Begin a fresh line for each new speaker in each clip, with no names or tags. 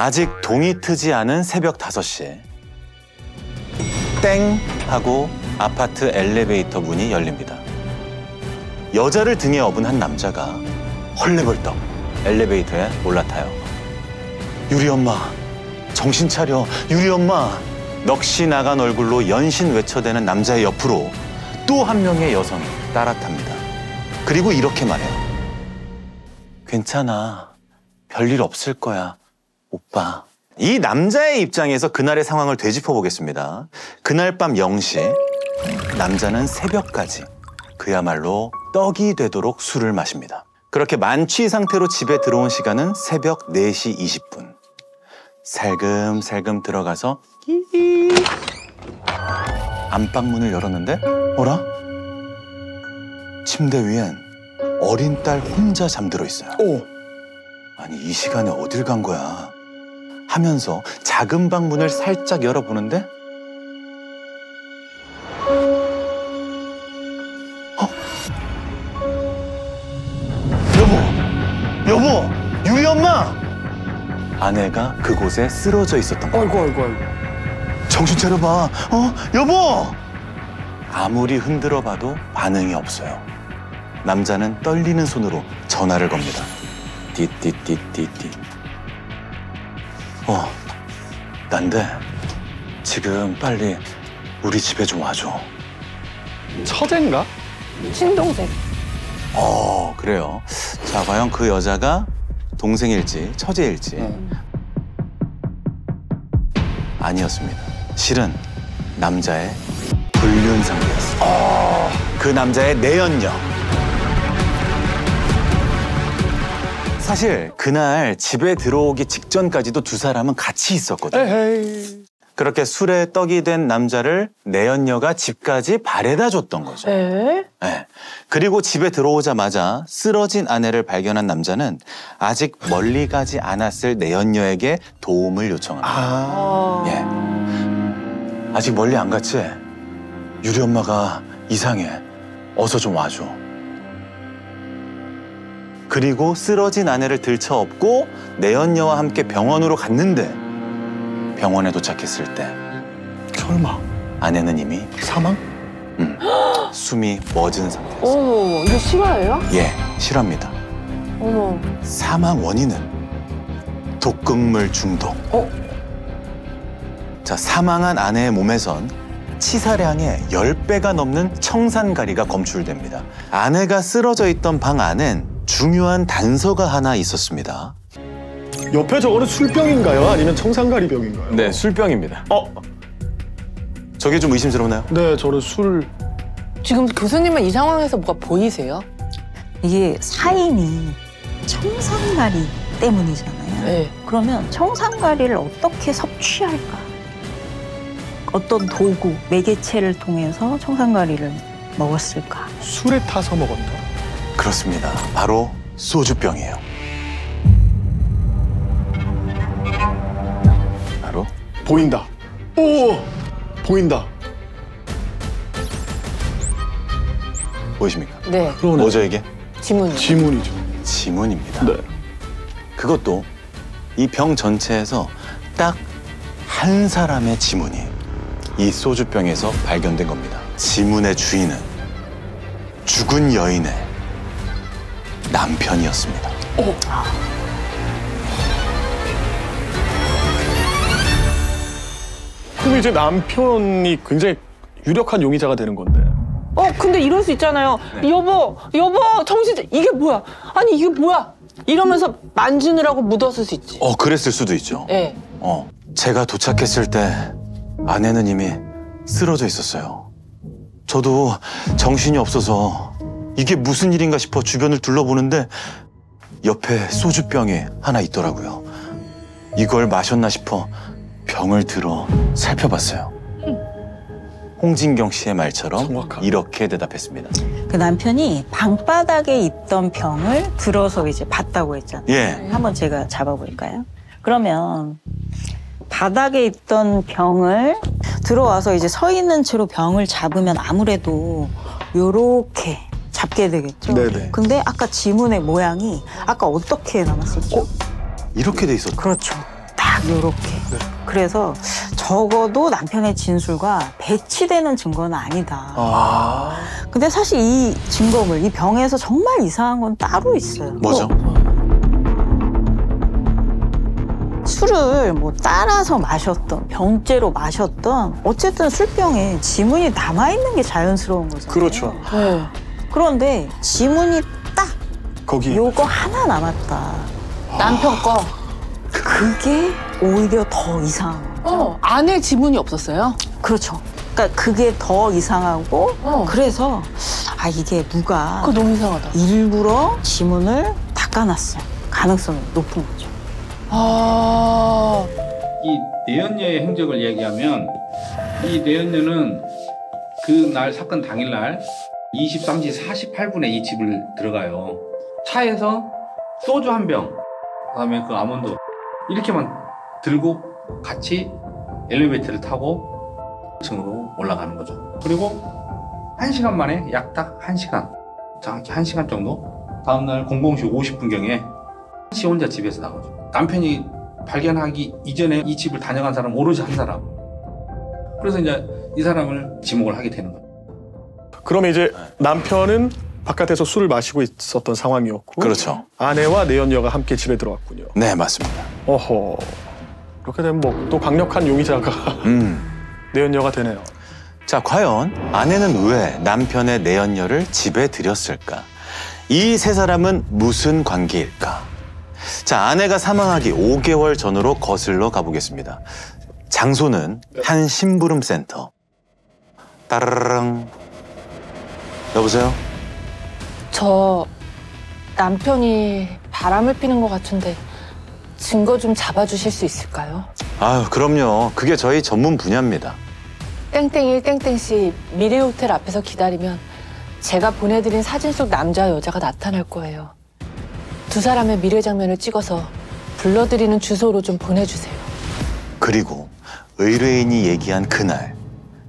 아직 동이 트지 않은 새벽 5시. 땡 하고 아파트 엘리베이터 문이 열립니다. 여자를 등에 업은 한 남자가 헐레벌떡 엘리베이터에 올라타요. 유리 엄마, 정신 차려. 유리 엄마. 넋이 나간 얼굴로 연신 외쳐대는 남자의 옆으로 또 한 명의 여성이 따라탑니다. 그리고 이렇게 말해요. 괜찮아. 별일 없을 거야. 오빠. 이 남자의 입장에서 그날의 상황을 되짚어 보겠습니다. 그날 밤 0시, 남자는 새벽까지 그야말로 떡이 되도록 술을 마십니다. 그렇게 만취 상태로 집에 들어온 시간은 새벽 4시 20분. 살금살금 들어가서 끼 안방문을 열었는데 어라? 침대 위엔 어린 딸 혼자 잠들어 있어요.
오.
아니 이 시간에 어딜 간 거야? 하면서 작은 방 문을 살짝 열어보는데 어? 여보, 여보, 유리 엄마. 아내가 그곳에 쓰러져 있었던 거야.
아이고 아이고 아이고.
정신 차려봐. 어? 여보! 아무리 흔들어 봐도 반응이 없어요. 남자는 떨리는 손으로 전화를 겁니다. 띠띠띠띠띠. 어, 난데 지금 빨리 우리 집에 좀 와줘.
처제인가?
친동생.
어, 그래요. 자, 과연 그 여자가 동생일지 처제일지
응.
아니었습니다. 실은 남자의 불륜 상대였습니다. 그 남자의 내연녀. 사실 그날 집에 들어오기 직전까지도 두 사람은 같이 있었거든요.
에헤이.
그렇게 술에 떡이 된 남자를 내연녀가 집까지 바래다 줬던 거죠.
에?
네. 그리고 집에 들어오자마자 쓰러진 아내를 발견한 남자는 아직 멀리 가지 않았을 내연녀에게 도움을 요청합니다.
아.
어.
예. 아직 멀리 안 갔지? 유리 엄마가 이상해. 어서 좀 와줘. 그리고 쓰러진 아내를 들쳐업고 내연녀와 함께 병원으로 갔는데 병원에 도착했을 때
설마
아내는 이미
사망?
음, 숨이 멎은 상태였어요.
어머, 이거 실화예요?
예, 실합니다.
어머.
사망 원인은 독극물 중독.
어?
자, 사망한 아내의 몸에선 치사량의 10배가 넘는 청산가리가 검출됩니다. 아내가 쓰러져 있던 방 안엔 중요한 단서가 하나 있었습니다.
옆에 저거는 술병인가요? 아니면 청산가리병인가요?
네, 술병입니다.
어,
저게 좀 의심스럽나요?
네, 저는 술.
지금 교수님은 이 상황에서 뭐가 보이세요?
이게 사인이 청산가리 때문이잖아요.
네.
그러면 청산가리를 어떻게 섭취할까? 어떤 도구, 매개체를 통해서 청산가리를 먹었을까?
술에 타서 먹었다.
그렇습니다. 바로 소주병이에요. 바로
보인다. 오! 보인다.
보이십니까?
네.
그러네.
뭐죠 이게?
지문.
지문이죠.
지문입니다.
네.
그것도 이 병 전체에서 딱 한 사람의 지문이 이 소주병에서 발견된 겁니다. 지문의 주인은 죽은 여인의 남편이었습니다.
그럼 이제 남편이 굉장히 유력한 용의자가 되는 건데.
어, 근데 이럴 수 있잖아요. 여보, 여보, 정신, 차- 이게 뭐야? 아니, 이게 뭐야? 이러면서 만지느라고 묻었을 수 있지.
어, 그랬을 수도 있죠.
예.
어, 제가 도착했을 때 아내는 이미 쓰러져 있었어요. 저도 정신이 없어서 이게 무슨 일인가 싶어 주변을 둘러보는데 옆에 소주병이 하나 있더라고요. 이걸 마셨나 싶어 병을 들어 살펴봤어요. 홍진경 씨의 말처럼
정확하네.
이렇게 대답했습니다.
그 남편이 방바닥에 있던 병을 들어서 이제 봤다고 했잖아요.
예,
한번 제가 잡아볼까요? 그러면 바닥에 있던 병을 들어와서 이제 서 있는 채로 병을 잡으면 아무래도 요렇게 잡게 되겠죠.
네네.
근데 아까 지문의 모양이 아까 어떻게 남았었죠?
이렇게 돼 있었다.
그렇죠. 딱딱 요렇게. 그래서 적어도 남편의 진술과 배치되는 증거는 아니다.
아.
근데 사실 이 증거물, 이 병에서 정말 이상한 건 따로 있어요.
뭐죠?
술을 뭐 따라서 마셨던, 병째로 마셨던, 어쨌든 술병에 지문이 남아 있는 게 자연스러운 거잖아요.
그렇죠.
네.
그런데 지문이 딱
거기.
요거 하나 남았다.
남편 거.
그게 오히려 더 이상한 거예요.
어, 아내 지문이 없었어요?
그렇죠. 그러니까 그게 더 이상하고
어.
그래서 아 이게 누가
그거 너무 이상하다.
일부러 지문을 닦아놨어요. 가능성이 높은 거죠.
아.
이 내연녀의 행적을 얘기하면 이 내연녀는 그 날 사건 당일날 23시 48분에 이 집을 들어가요. 차에서 소주 한 병, 그 다음에 그 아몬드 이렇게만 들고 같이 엘리베이터를 타고 층으로 올라가는 거죠. 그리고 한 시간 만에 약딱한 시간, 정확히 한 시간 정도 다음날 00시 50분경에 시 혼자 집에서 나오죠. 남편이 발견하기 이전에 이 집을 다녀간 사람 오로지 한 사람. 그래서 이제 이 사람을 지목을 하게 되는 거예요.
그러면 이제 남편은 바깥에서 술을 마시고 있었던 상황이었고.
그렇죠.
아내와 내연녀가 함께 집에 들어왔군요.
네, 맞습니다.
어허. 그렇게 되면 뭐 또 강력한 용의자가
음.
내연녀가 되네요.
자, 과연 아내는 왜 남편의 내연녀를 집에 들였을까? 이 세 사람은 무슨 관계일까? 자, 아내가 사망하기 5개월 전으로 거슬러 가보겠습니다. 장소는 한 심부름 센터. 따르릉. 여보세요?
저 남편이 바람을 피는 것 같은데 증거 좀 잡아주실 수 있을까요?
아유, 그럼요. 그게 저희 전문 분야입니다.
땡땡일 땡땡씨 미래 호텔 앞에서 기다리면 제가 보내드린 사진 속 남자 여자가 나타날 거예요. 두 사람의 미래 장면을 찍어서 불러드리는 주소로 좀 보내주세요.
그리고 의뢰인이 얘기한 그날,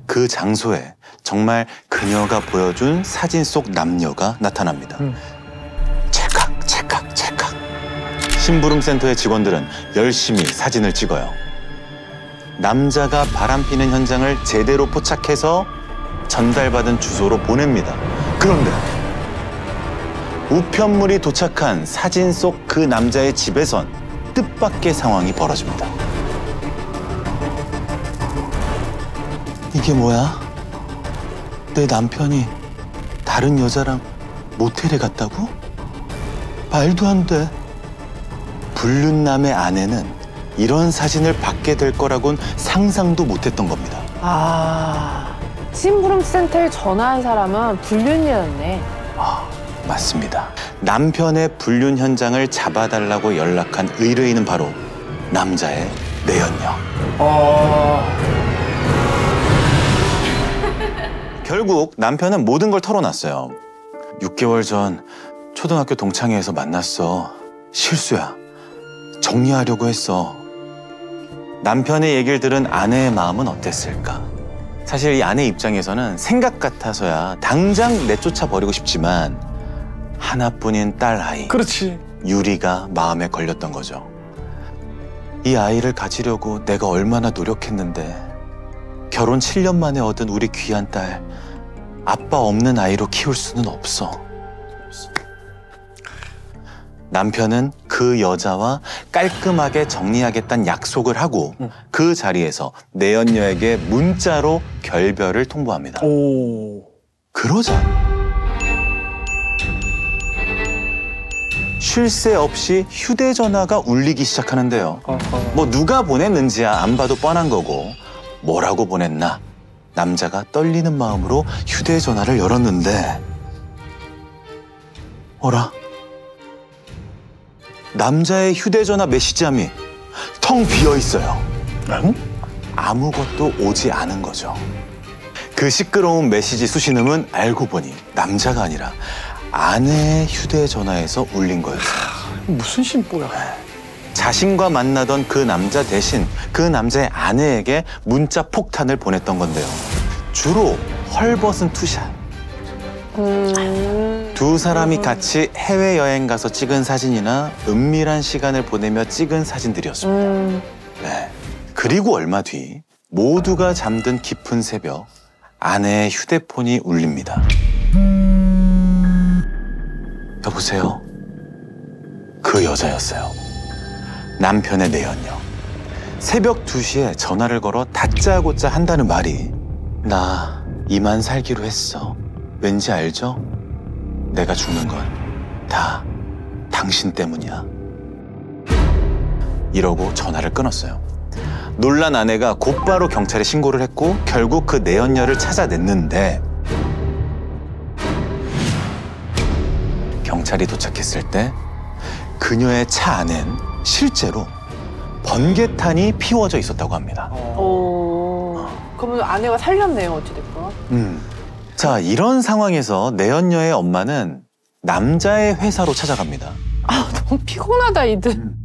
그 장소에 정말 그녀가 보여준 사진 속 남녀가 나타납니다.
음.
찰칵, 찰칵, 찰칵. 심부름센터의 직원들은 열심히 사진을 찍어요. 남자가 바람피는 현장을 제대로 포착해서 전달받은 주소로 보냅니다. 그런데 우편물이 도착한 사진 속 그 남자의 집에선 뜻밖의 상황이 벌어집니다. 이게 뭐야? 내 남편이 다른 여자랑 모텔에 갔다고? 말도 안 돼. 불륜남의 아내는 이런 사진을 받게 될 거라곤 상상도 못했던 겁니다.
아, 심부름센터에 전화한 사람은 불륜녀였네.
맞습니다. 남편의 불륜 현장을 잡아달라고 연락한 의뢰인은 바로 남자의 내연녀.
아.
결국 남편은 모든 걸 털어놨어요. 6개월 전 초등학교 동창회에서 만났어. 실수야. 정리하려고 했어. 남편의 얘기를 들은 아내의 마음은 어땠을까? 사실 이 아내 입장에서는 생각 같아서야 당장 내쫓아 버리고 싶지만 하나뿐인 딸 아이
그렇지.
유리가 마음에 걸렸던 거죠. 이 아이를 가지려고 내가 얼마나 노력했는데 결혼 7년 만에 얻은 우리 귀한 딸 아빠 없는 아이로 키울 수는 없어. 남편은 그 여자와 깔끔하게 정리하겠다는 약속을 하고
음.
그 자리에서 내연녀에게 문자로 결별을 통보합니다.
오.
그러자 쉴 새 없이 휴대전화가 울리기 시작하는데요.
아하.
뭐 누가 보냈는지야 안 봐도 뻔한 거고 뭐라고 보냈나 남자가 떨리는 마음으로 휴대전화를 열었는데 어라 남자의 휴대전화 메시지함이 텅 비어 있어요.
응?
아무것도 오지 않은 거죠. 그 시끄러운 메시지 수신음은 알고 보니 남자가 아니라 아내의 휴대전화에서 울린 거였어요.
무슨 심보야.
자신과 만나던 그 남자 대신 그 남자의 아내에게 문자 폭탄을 보냈던 건데요. 주로 헐벗은 투샷.
음.
두 사람이 같이 해외여행 가서 찍은 사진이나 은밀한 시간을 보내며 찍은 사진들이었습니다.
음.
네. 그리고 얼마 뒤 모두가 잠든 깊은 새벽 아내의 휴대폰이 울립니다. 여보세요? 그 여자였어요. 남편의 내연녀. 새벽 2시에 전화를 걸어 다짜고짜 한다는 말이 나 이만 살기로 했어. 왠지 알죠? 내가 죽는 건 다 당신 때문이야. 이러고 전화를 끊었어요. 놀란 아내가 곧바로 경찰에 신고를 했고 결국 그 내연녀를 찾아냈는데 경찰이 도착했을 때 그녀의 차 안엔 실제로 번개탄이 피워져 있었다고 합니다.
오. 그러면 아내가 살렸네요, 어찌됐건.
음. 자, 이런 상황에서 내연녀의 엄마는 남자의 회사로 찾아갑니다.
너무 피곤하다, 이들.
음.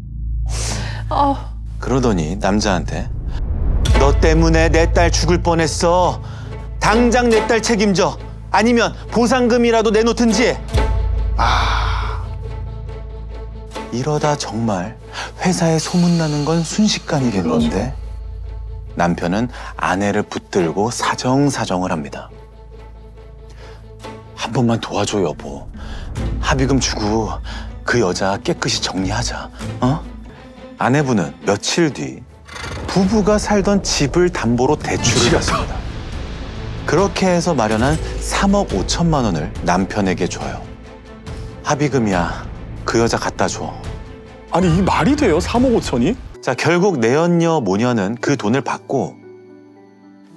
아,
그러더니 남자한테 너 때문에 내 딸 죽을 뻔했어. 당장 내 딸 책임져. 아니면 보상금이라도 내놓든지. 아. 이러다 정말 회사에 소문나는 건 순식간이겠는데 남편은 아내를 붙들고 사정사정을 합니다. 한 번만 도와줘 여보. 합의금 주고 그 여자 깨끗이 정리하자. 어? 아내분은 며칠 뒤 부부가 살던 집을 담보로 대출을 받습니다. 그렇게 해서 마련한 3억 5천만 원을 남편에게 줘요. 합의금이야. 그 여자 갖다 줘.
아니 이 말이 돼요? 3억 5천이?
자, 결국 내연녀 모녀는 그 돈을 받고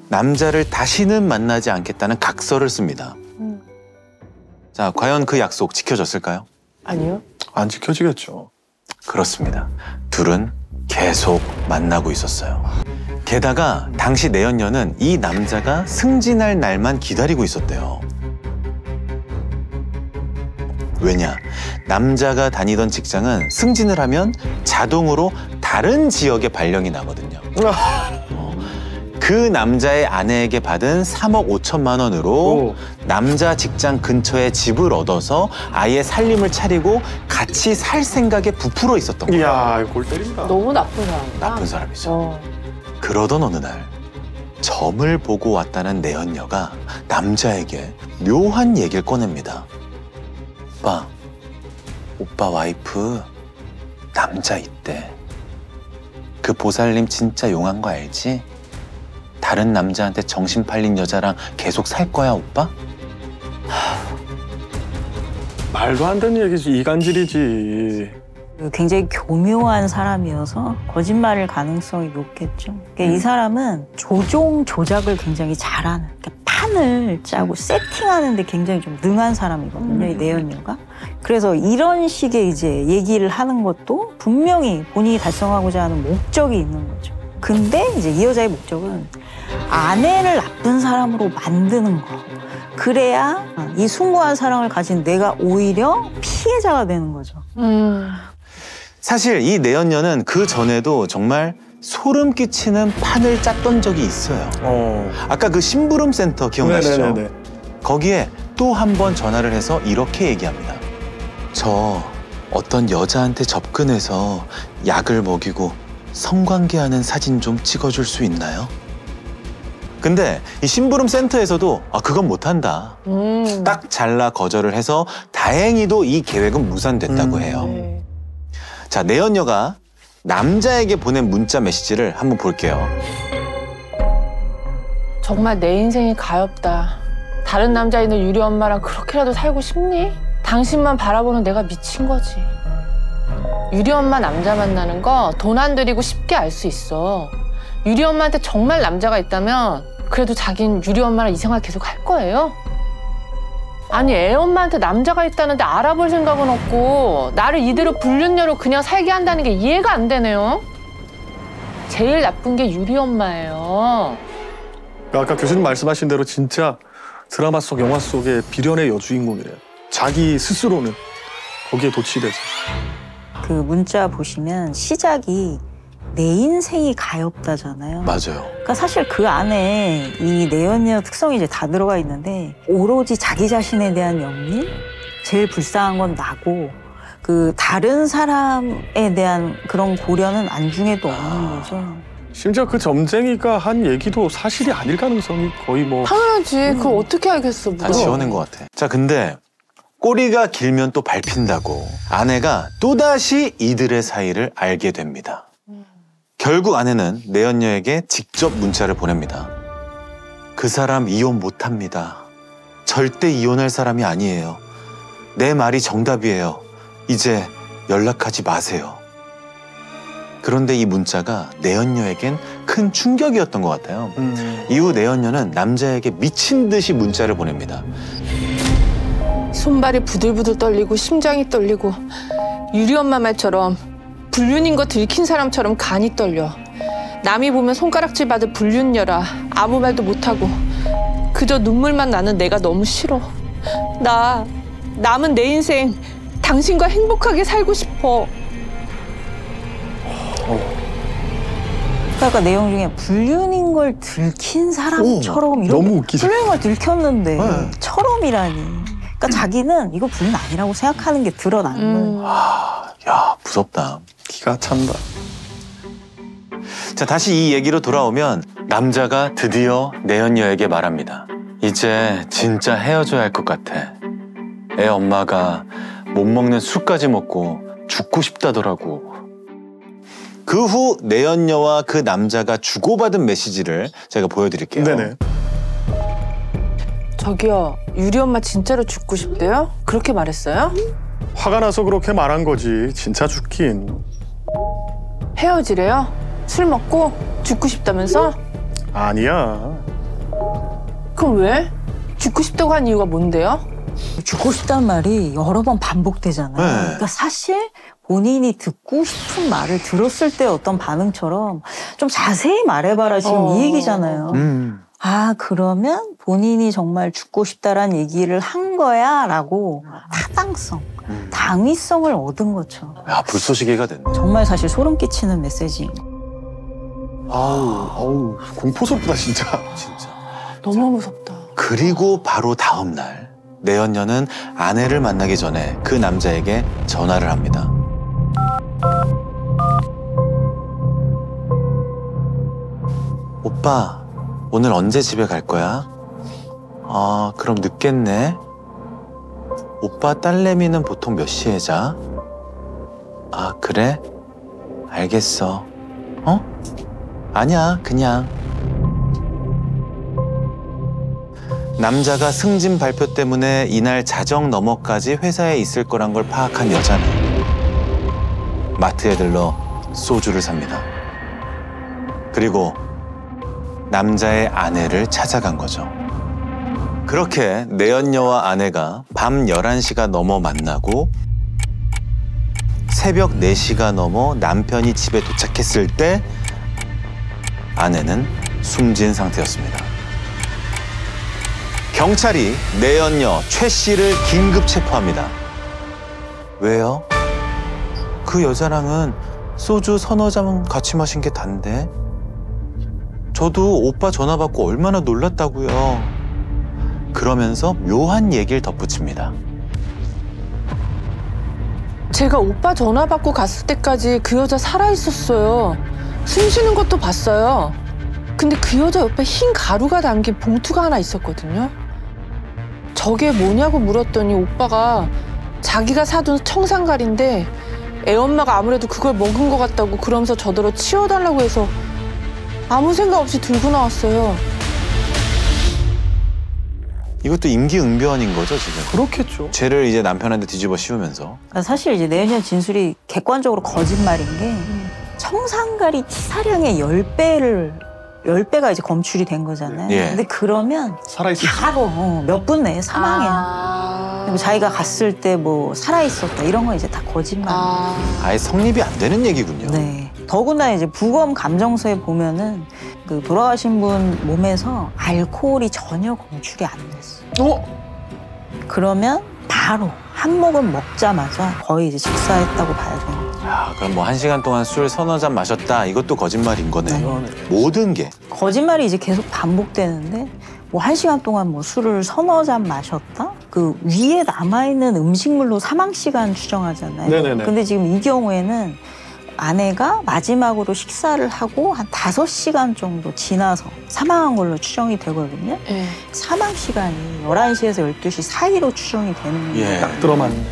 남자를 다시는 만나지 않겠다는 각서를 씁니다.
음.
자, 과연 그 약속 지켜졌을까요?
아니요.
안 지켜지겠죠.
그렇습니다. 둘은 계속 만나고 있었어요. 게다가 당시 내연녀는 이 남자가 승진할 날만 기다리고 있었대요. 왜냐? 남자가 다니던 직장은 승진을 하면 자동으로 다른 지역에 발령이 나거든요. 어, 그 남자의 아내에게 받은 3억 5천만 원으로
오.
남자 직장 근처에 집을 얻어서 아예 살림을 차리고 같이 살 생각에 부풀어 있었던 거예요.
이야 골 때린다.
너무 나쁜 사람이다.
나쁜 사람이죠.
어.
그러던 어느 날 점을 보고 왔다는 내연녀가 남자에게 묘한 얘기를 꺼냅니다. 오빠, 오빠 와이프 남자 있대. 그 보살님 진짜 용한 거 알지? 다른 남자한테 정신 팔린 여자랑 계속 살 거야, 오빠?
말도 안 되는 얘기지 이간질이지.
굉장히 교묘한 사람이어서 거짓말일 가능성이 높겠죠. 그러니까 이 사람은 조종 조작을 굉장히 잘하는, 그러니까 판을 짜고 세팅하는 데 굉장히 좀 능한 사람이거든요. 이 내연녀가. 그래서 이런 식의 이제 얘기를 하는 것도 분명히 본인이 달성하고자 하는 목적이 있는 거죠. 근데 이제 이 여자의 목적은 아내를 나쁜 사람으로 만드는 거. 그래야 이 숭고한 사랑을 가진 내가 오히려 피해자가 되는 거죠.
음.
사실 이 내연녀는 그 전에도 정말 소름 끼치는 판을 짰던 적이 있어요.
어.
아까 그 심부름 센터 기억나시죠?
네네네네.
거기에 또 한 번 전화를 해서 이렇게 얘기합니다. 저 어떤 여자한테 접근해서 약을 먹이고 성관계하는 사진 좀 찍어줄 수 있나요? 근데 이 심부름 센터에서도 아 그건 못한다.
음.
딱 잘라 거절을 해서 다행히도 이 계획은 무산됐다고
음.
해요.
네.
자 내연녀가 남자에게 보낸 문자 메시지를 한번 볼게요.
정말 내 인생이 가엾다. 다른 남자 있는 유리 엄마랑 그렇게라도 살고 싶니? 당신만 바라보는 내가 미친 거지. 유리 엄마 남자 만나는 거 돈 안 들이고 쉽게 알 수 있어. 유리 엄마한테 정말 남자가 있다면 그래도 자긴 유리 엄마랑 이 생활 계속 할 거예요? 아니 애 엄마한테 남자가 있다는데 알아볼 생각은 없고 나를 이대로 불륜녀로 그냥 살게 한다는 게 이해가 안 되네요. 제일 나쁜 게 유리 엄마예요.
아까 교수님 말씀하신 대로 진짜 드라마 속 영화 속의 비련의 여주인공이래요. 자기 스스로는 거기에 도취되죠.
그 문자 보시면 시작이 내 인생이 가엾다잖아요.
맞아요.
그러니까 사실 그 안에 이 내연녀 특성이 이제 다 들어가 있는데 오로지 자기 자신에 대한 연민, 제일 불쌍한 건 나고 그 다른 사람에 대한 그런 고려는 안중에도 없는 거죠.
심지어 그 점쟁이가 한 얘기도 사실이 아닐 가능성이 거의 뭐
당연하지. 그걸 어떻게 알겠어.
다
누가.
지워낸 것 같아. 자, 근데 꼬리가 길면 또 밟힌다고 아내가 또다시 이들의 사이를 알게 됩니다. 결국 아내는 내연녀에게 직접 문자를 보냅니다. 그 사람 이혼 못합니다. 절대 이혼할 사람이 아니에요. 내 말이 정답이에요. 이제 연락하지 마세요. 그런데 이 문자가 내연녀에겐 큰 충격이었던 것 같아요.
음,
이후 내연녀는 남자에게 미친 듯이 문자를 보냅니다.
손발이 부들부들 떨리고 심장이 떨리고 유리 엄마 말처럼 불륜인 거 들킨 사람처럼 간이 떨려. 남이 보면 손가락질 받을 불륜녀라 아무 말도 못하고 그저 눈물만 나는 내가 너무 싫어. 나 남은 내 인생 당신과 행복하게 살고 싶어.
그러니까 내용 중에 불륜인 걸 들킨 사람처럼
오,
이런
너무 웃기죠.
불륜인 걸 들켰는데
네.
처럼이라니. 그러니까 자기는 이거 불륜 아니라고 생각하는 게 드러나는
음.
거예요.
야, 무섭다.
기가 찬다.
자, 다시 이 얘기로 돌아오면 남자가 드디어 내연녀에게 말합니다. 이제 진짜 헤어져야 할 것 같아. 애 엄마가 못 먹는 술까지 먹고 죽고 싶다더라고. 그 후 내연녀와 그 남자가 주고받은 메시지를 제가 보여드릴게요.
네네.
저기요 유리 엄마 진짜로 죽고 싶대요? 그렇게 말했어요?
화가 나서 그렇게 말한 거지. 진짜 죽긴.
헤어지래요? 술 먹고 죽고 싶다면서?
아니야.
그럼 왜? 죽고 싶다고 한 이유가 뭔데요?
죽고 싶다는 말이 여러 번 반복되잖아요.
네.
그러니까 사실 본인이 듣고 싶은 말을 들었을 때 어떤 반응처럼 좀 자세히 말해봐라 지금
어.
이 얘기잖아요.
음.
아 그러면 본인이 정말 죽고 싶다란 얘기를 한 거야 라고 타당성,
음.
당위성을 얻은 거죠.
야, 불쏘시개가 됐네.
정말 사실 소름 끼치는 메시지.
아우, 아우, 공포스럽다, 진짜.
진짜.
너무 무섭다.
그리고 바로 다음 날 내연녀는 아내를 만나기 전에 그 남자에게 전화를 합니다. 오빠, 오늘 언제 집에 갈 거야? 아, 그럼 늦겠네. 오빠 딸내미는 보통 몇 시에 자? 아, 그래? 알겠어. 어? 아니야, 그냥. 남자가 승진 발표 때문에 이날 자정 너머까지 회사에 있을 거란 걸 파악한 여자는 마트에 들러 소주를 삽니다. 그리고 남자의 아내를 찾아간 거죠. 그렇게 내연녀와 아내가 밤 11시가 넘어 만나고 새벽 4시가 넘어 남편이 집에 도착했을 때 아내는 숨진 상태였습니다. 경찰이 내연녀 최 씨를 긴급 체포합니다. 왜요? 그 여자랑은 소주 서너 잔 같이 마신 게 단데. 저도 오빠 전화 받고 얼마나 놀랐다고요. 그러면서 묘한 얘기를 덧붙입니다.
제가 오빠 전화 받고 갔을 때까지 그 여자 살아 있었어요. 숨 쉬는 것도 봤어요. 근데 그 여자 옆에 흰 가루가 담긴 봉투가 하나 있었거든요. 저게 뭐냐고 물었더니 오빠가 자기가 사둔 청산가리인데 애엄마가 아무래도 그걸 먹은 것 같다고 그러면서 저더러 치워달라고 해서 아무 생각 없이 들고 나왔어요.
이것도 임기응변인 거죠, 지금.
그렇겠죠.
죄를 이제 남편한테 뒤집어 씌우면서.
그러니까 사실 이제 내년 진술이 객관적으로 거짓말인 게 청산가리 치사량의 10배를 10배가 이제 검출이 된 거잖아요.
예.
근데 그러면 바로 어, 몇분 내에 사망이야.
아...
그리고 자기가 갔을 때 뭐 살아있었다 이런 건 이제 다 거짓말.
아...
아예 성립이 안 되는 얘기군요.
네. 더구나 이제 부검 감정서에 보면은 그 돌아가신 분 몸에서 알코올이 전혀 검출이 안 됐어.
어?
그러면 바로 한 모금 먹자마자 거의 이제 직사했다고 봐야 돼요.
야, 그럼 뭐 한 시간 동안 술 서너 잔 마셨다. 이것도 거짓말인 거네. 모든 게.
거짓말이 이제 계속 반복되는데 뭐 한 시간 동안 뭐 술을 서너 잔 마셨다? 그 위에 남아있는 음식물로 사망 시간 추정하잖아요.
네네네.
근데 지금 이 경우에는 아내가 마지막으로 식사를 하고 한 다섯 시간 정도 지나서 사망한 걸로 추정이 되거든요.
예.
사망 시간이 11시에서 12시 사이로 추정이 되는 거예요.
예.
딱 들어맞네.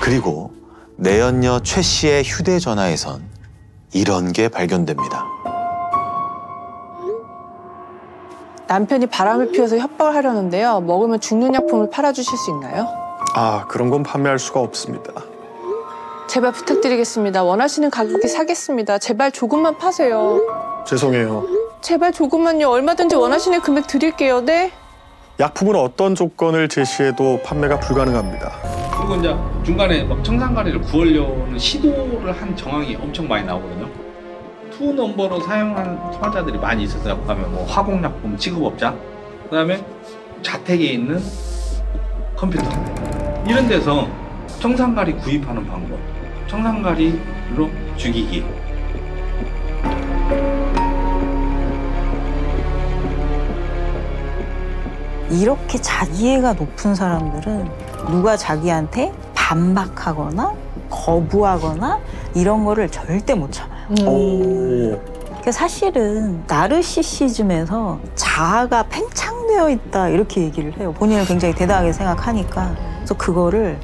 그리고 내연녀 최 씨의 휴대전화에선 이런 게 발견됩니다.
남편이 바람을 피워서 협박을 하려는데요. 먹으면 죽는 약품을 팔아주실 수 있나요?
아 그런 건 판매할 수가 없습니다.
제발 부탁드리겠습니다. 원하시는 가격에 사겠습니다. 제발 조금만 파세요.
죄송해요.
제발 조금만요. 얼마든지 원하시는 금액 드릴게요. 네?
약품은 어떤 조건을 제시해도 판매가 불가능합니다.
그리고 이제 중간에 막 청산가리를 구하려는 시도를 한 정황이 엄청 많이 나오거든요. 투 넘버로 사용한 소비자들이 많이 있었어요. 가면 뭐 화공약품 취급업자, 그다음에 자택에 있는 컴퓨터 이런 데서 청산가리 구입하는 방법, 청산가리로 죽이기.
이렇게 자기애가 높은 사람들은 누가 자기한테 반박하거나 거부하거나 이런 거를 절대 못 참아요.
오.
그 사실은 나르시시즘에서 자아가 팽창되어 있다 이렇게 얘기를 해요. 본인을 굉장히 대단하게 생각하니까. 그래서 그거를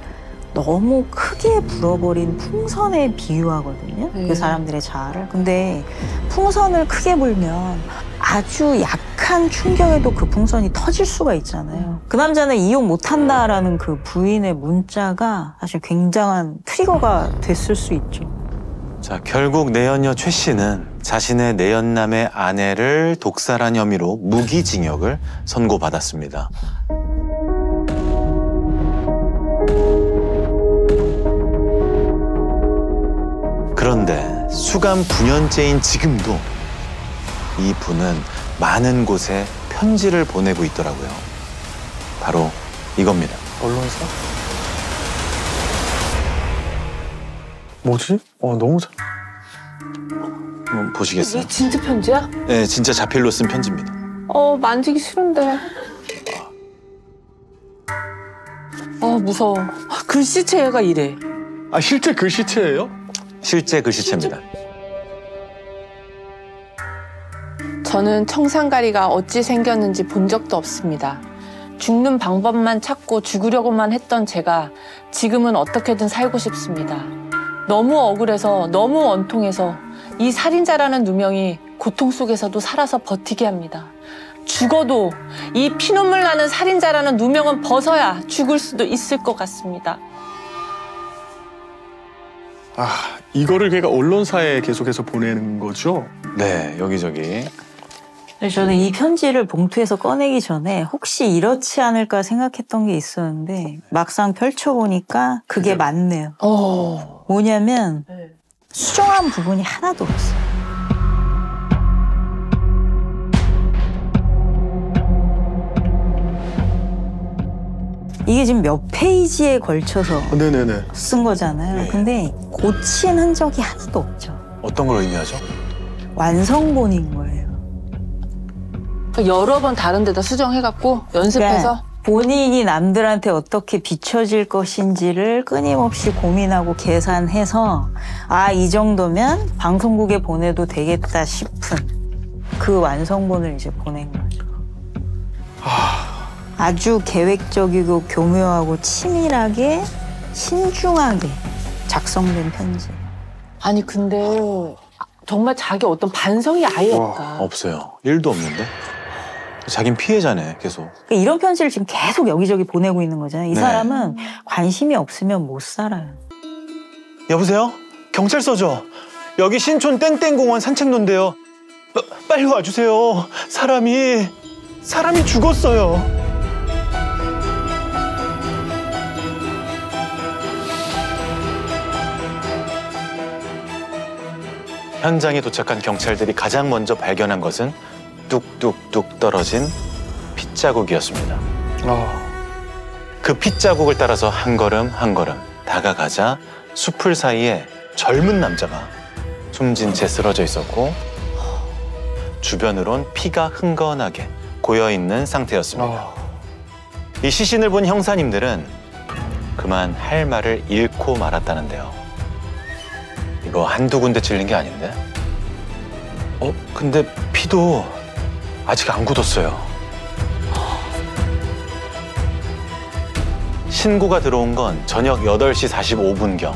너무 크게 불어버린 풍선에 비유하거든요.
네.
그 사람들의 자아를. 근데 풍선을 크게 불면 아주 약한 충격에도 그 풍선이 터질 수가 있잖아요. 그 남자는 이혼 못한다라는 그 부인의 문자가 사실 굉장한 트리거가 됐을 수 있죠.
자, 결국 내연녀 최 씨는 자신의 내연남의 아내를 독살한 혐의로 무기징역을 선고받았습니다. 그런데 수감 9년째인 지금도 이 분은 많은 곳에 편지를 보내고 있더라고요. 바로 이겁니다.
언론사? 뭐지? 어 너무 잘.
한번 보시겠어요?
이게 진짜 편지야?
네, 진짜 자필로 쓴 편지입니다.
어, 만지기 싫은데. 아, 무서워. 아, 글씨체가 이래.
아 실제 글씨체예요?
실제 글씨체입니다.
저는 청산가리가 어찌 생겼는지 본 적도 없습니다. 죽는 방법만 찾고 죽으려고만 했던 제가 지금은 어떻게든 살고 싶습니다. 너무 억울해서 너무 원통해서 이 살인자라는 누명이 고통 속에서도 살아서 버티게 합니다. 죽어도 이 피눈물 나는 살인자라는 누명은 벗어야 죽을 수도 있을 것 같습니다.
아 이거를 걔가 언론사에 계속해서 보내는 거죠?
네, 여기저기.
그래서 저는 이 편지를 봉투에서 꺼내기 전에 혹시 이렇지 않을까 생각했던 게 있었는데 막상 펼쳐보니까 그게 맞네요.
어.
뭐냐면 수정한 부분이 하나도 없어요. 이게 지금 몇 페이지에 걸쳐서
어, 네네네.
쓴 거잖아요.
네.
근데 고친 흔적이 하나도 없죠.
어떤 걸 의미하죠?
완성본인 거예요.
여러 번 다른 데다 수정해갖고 연습해서
그러니까 본인이 남들한테 어떻게 비춰질 것인지를 끊임없이 고민하고 계산해서 아 이 정도면 방송국에 보내도 되겠다 싶은 그 완성본을 이제 보낸 거죠. 아주 계획적이고 교묘하고 치밀하게 신중하게 작성된 편지.
아니 근데 정말 자기 어떤 반성이 아예
와,
없다.
없어요. 일도 없는데. 자긴 피해자네, 계속.
그러니까 이런 편지를 지금 계속 여기저기 보내고 있는 거잖아요. 이
네.
사람은 관심이 없으면 못 살아요.
여보세요? 경찰서죠? 여기 신촌 땡땡공원 산책로인데요. 빠- 빨리 와주세요. 사람이, 사람이 죽었어요. 현장에 도착한 경찰들이 가장 먼저 발견한 것은 뚝뚝뚝 떨어진 핏자국이었습니다. 아그 핏자국을 따라서 한 걸음 한 걸음 다가가자 수풀 사이에 젊은 남자가 숨진 채 쓰러져 있었고 주변으론 피가 흥건하게 고여 있는 상태였습니다.
아.
이 시신을 본 형사님들은 그만 할 말을 잃고 말았다는데요. 이거 한두 군데 찔린 게 아닌데? 어, 근데 피도 아직 안 굳었어요. 신고가 들어온 건 저녁 8시 45분경.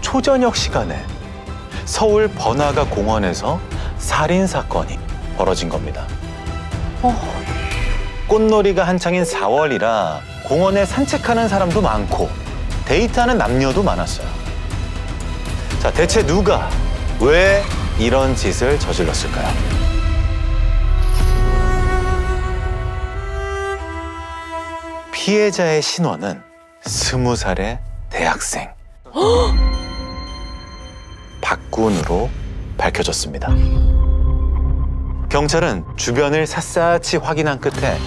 초저녁 시간에 서울 번화가 공원에서 살인 사건이 벌어진 겁니다. 꽃놀이가 한창인 4월이라 공원에 산책하는 사람도 많고 데이트하는 남녀도 많았어요. 자, 대체 누가 왜 이런 짓을 저질렀을까요? 피해자의 신원은 스무 살의 대학생 박군으로 밝혀졌습니다. 경찰은 주변을 샅샅이 확인한 끝에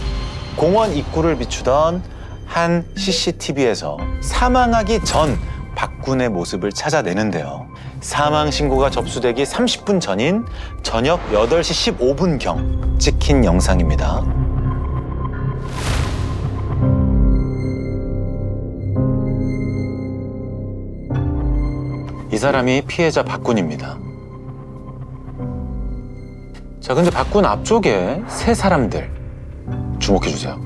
공원 입구를 비추던 한 CCTV에서 사망하기 전 박군의 모습을 찾아내는데요. 사망 신고가 접수되기 30분 전인 저녁 8시 15분경 찍힌 영상입니다. 사람이 피해자 박군입니다. 자, 근데 박군 앞쪽에 세 사람들 주목해 주세요.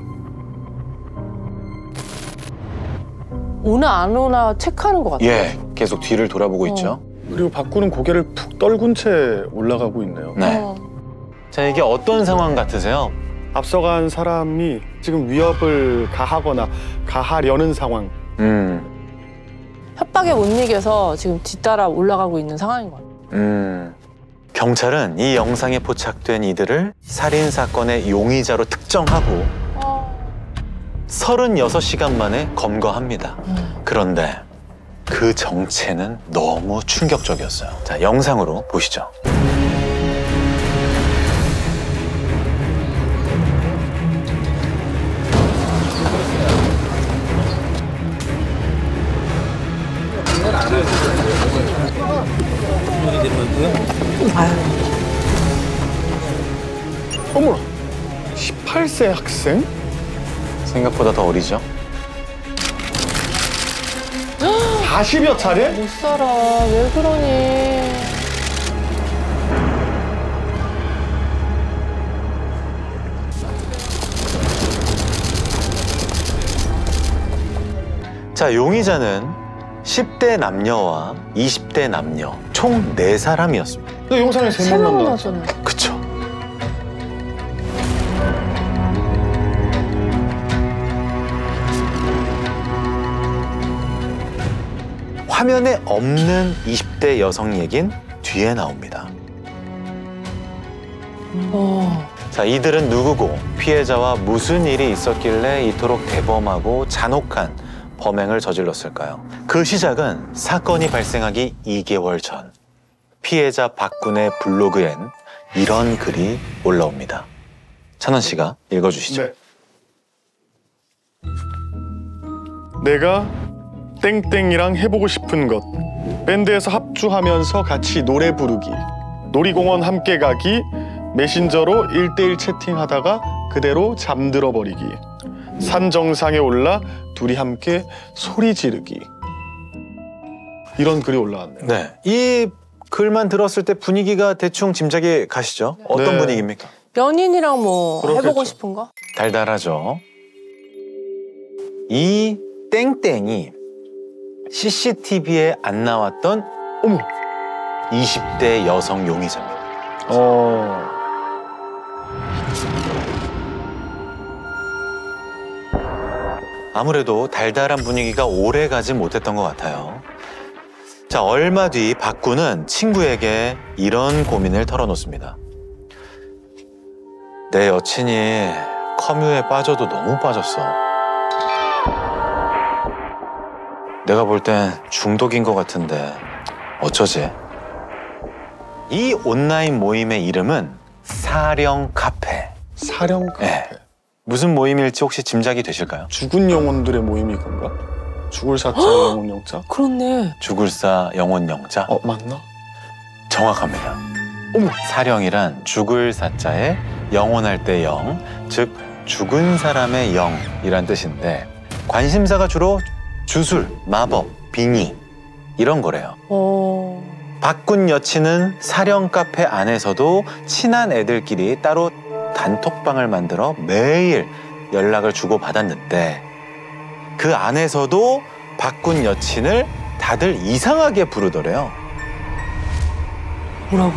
오나 안 오나 체크하는 것 같아요.
예, 계속 뒤를 돌아보고 있죠.
그리고 박구는 고개를 푹 떨군 채 올라가고 있네요.
네.
어.
자, 이게 어떤 상황 같으세요?
앞서간 사람이 지금 위협을 가하거나 가하려는 상황.
음,
협박에 못 이겨서 지금 뒤따라 올라가고 있는 상황인 것 같아요.
음. 경찰은 이 영상에 포착된 이들을 살인 사건의 용의자로 특정하고 36시간 만에 검거합니다.
음.
그런데 그 정체는 너무 충격적이었어요. 자, 영상으로 보시죠.
18세 학생?
생각보다 더 어리죠?
40여 차례?
못 살아. 왜 그러니?
자, 용의자는 10대 남녀와 20대 남녀 총 4사람이었습니다.
그 영상에
세세
명만.
나잖아요.
그쵸. 화면에 없는 20대 여성 얘긴 뒤에 나옵니다.
어.
자, 이들은 누구고 피해자와 무슨 일이 있었길래 이토록 대범하고 잔혹한 범행을 저질렀을까요? 그 시작은 사건이 발생하기 2개월 전 피해자 박군의 블로그엔 이런 글이 올라옵니다. 찬원 씨가 읽어주시죠.
네. 내가 땡땡이랑 해보고 싶은 것. 밴드에서 합주하면서 같이 노래 부르기. 놀이공원 함께 가기. 메신저로 1대1 채팅하다가 그대로 잠들어 버리기. 산 정상에 올라 둘이 함께 소리 지르기. 이런 글이 올라왔네요.
네, 이 글만 들었을 때 분위기가 대충 짐작이 가시죠? 어떤
네.
분위기입니까?
연인이랑 뭐
그렇겠죠.
해보고 싶은 거?
달달하죠. 이 땡땡이 CCTV에 안 나왔던
어머.
20대 여성 용의자입니다.
어.
아무래도 달달한 분위기가 오래 가지 못했던 것 같아요. 자, 얼마 뒤 박구는 친구에게 이런 고민을 털어놓습니다. 내 여친이 커뮤에 빠져도 너무 빠졌어. 내가 볼 땐 중독인 것 같은데 어쩌지? 이 온라인 모임의 이름은 사령 카페.
사령 카페.
네. 무슨 모임일지 혹시 짐작이 되실까요?
죽은 영혼들의 모임이 건가? 죽을 사자 영혼 영자?
그렇네.
죽을 사 영혼 영자
어 맞나?
정확합니다.
어머.
사령이란 죽을 사자에 영혼할 때 영, 즉 죽은 사람의 영이란 뜻인데 관심사가 주로 주술, 마법, 빙의 이런 거래요.
어.
박군 여친은 사령 카페 안에서도 친한 애들끼리 따로 단톡방을 만들어 매일 연락을 주고 받았는데 그 안에서도 박군 여친을 다들 이상하게 부르더래요.
뭐라고?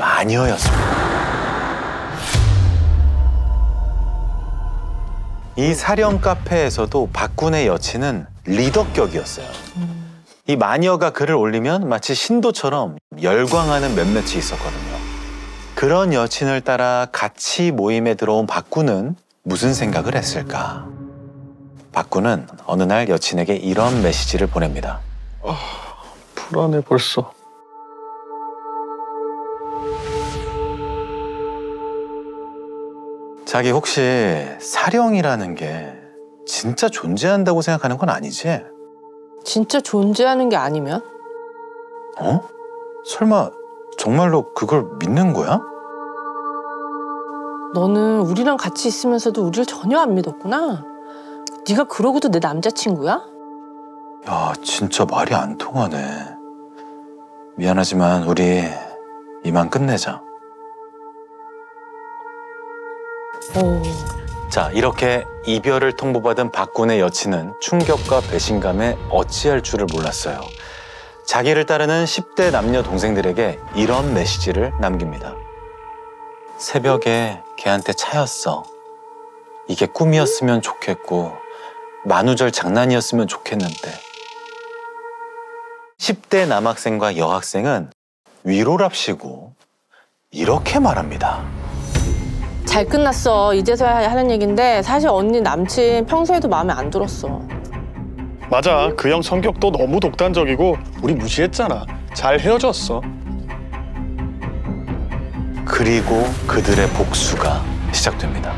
마녀였습니다. 이 사령 카페에서도 박군의 여친은 리더격이었어요. 이 마녀가 글을 올리면 마치 신도처럼 열광하는 몇몇이 있었거든요. 그런 여친을 따라 같이 모임에 들어온 박군은 무슨 생각을 했을까? 박군은 어느 날 여친에게 이런 메시지를 보냅니다.
불안해 벌써.
자기 혹시 사령이라는 게 진짜 존재한다고 생각하는 건 아니지?
진짜 존재하는 게 아니면?
어? 설마 정말로 그걸 믿는 거야?
너는 우리랑 같이 있으면서도 우리를 전혀 안 믿었구나. 네가 그러고도 내 남자친구야?
야, 진짜 말이 안 통하네. 미안하지만 우리 이만 끝내자.
어.
자, 이렇게 이별을 통보받은 박군의 여친은 충격과 배신감에 어찌할 줄을 몰랐어요. 자기를 따르는 10대 남녀 동생들에게 이런 메시지를 남깁니다. 새벽에 걔한테 차였어. 이게 꿈이었으면 좋겠고, 만우절 장난이었으면 좋겠는데. 10대 남학생과 여학생은 위로랍시고, 이렇게 말합니다.
잘 끝났어. 이제서야 하는 얘긴데 사실 언니 남친 평소에도 마음에 안 들었어.
맞아. 그 형 성격도 너무 독단적이고 우리 무시했잖아. 잘 헤어졌어.
그리고 그들의 복수가 시작됩니다.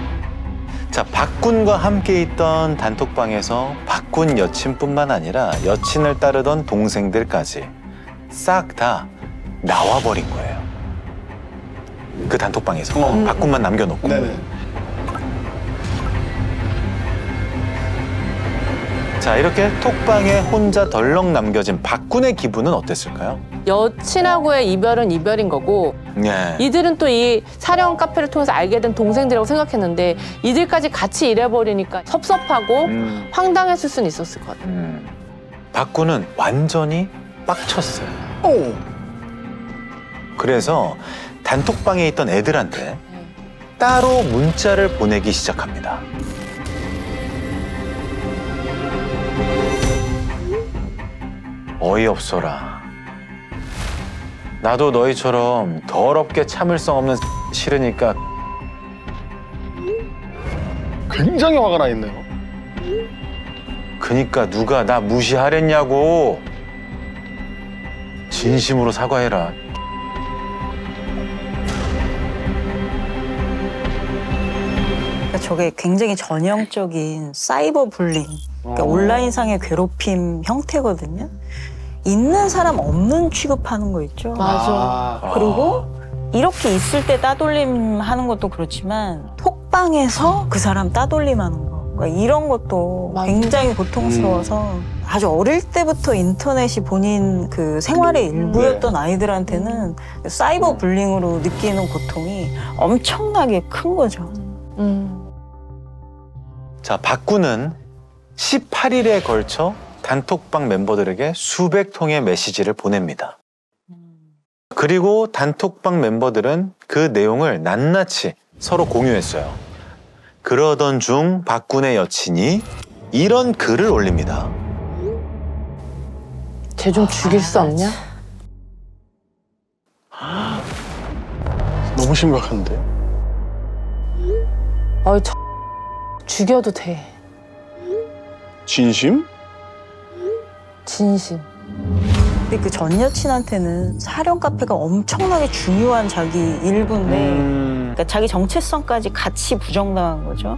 자, 박군과 함께 있던 단톡방에서 박군 여친뿐만 아니라 여친을 따르던 동생들까지 싹 다 나와버린 거예요. 그 단톡방에서
어.
박군만 남겨놓고. 자, 이렇게 톡방에 혼자 덜렁 남겨진 박군의 기분은 어땠을까요?
여친하고의 이별은 이별인 거고
네.
이들은 또 이 사령 카페를 통해서 알게 된 동생들이라고 생각했는데 이들까지 같이 잃어버리니까 섭섭하고
음.
황당했을 수는 있었을 것 같아.
음. 박군은 완전히 빡쳤어요.
오.
그래서 단톡방에 있던 애들한테 따로 문자를 보내기 시작합니다. 어이없어라. 나도 너희처럼 더럽게 참을성 없는 싫으니까
굉장히 화가 나 있네요.
그니까 누가 나 무시하랬냐고. 진심으로 사과해라.
저게 굉장히 전형적인 사이버 불링, 그러니까
어.
온라인상의 괴롭힘 형태거든요. 있는 사람 없는 취급하는 거 있죠.
맞아.
아.
그리고 이렇게 있을 때 따돌림 하는 것도 그렇지만 톡방에서 그 사람 따돌림 하는 거. 그러니까 이런 것도
맞아.
굉장히 고통스러워서 아주 어릴 때부터 인터넷이 본인 그 생활의 일부였던 아이들한테는 사이버 불링으로 느끼는 고통이 엄청나게 큰 거죠.
음.
자, 박군은 18일에 걸쳐 단톡방 멤버들에게 수백 통의 메시지를 보냅니다. 그리고 단톡방 멤버들은 그 내용을 낱낱이 서로 공유했어요. 그러던 중 박군의 여친이 이런 글을 올립니다.
쟤 좀 죽일 수 없냐?
너무 심각한데.
어이 저 죽여도 돼.
진심?
진심.
근데 그 전 여친한테는 사령 카페가 엄청나게 중요한 자기 일부인데
음.
그러니까 자기 정체성까지 같이 부정당한 거죠.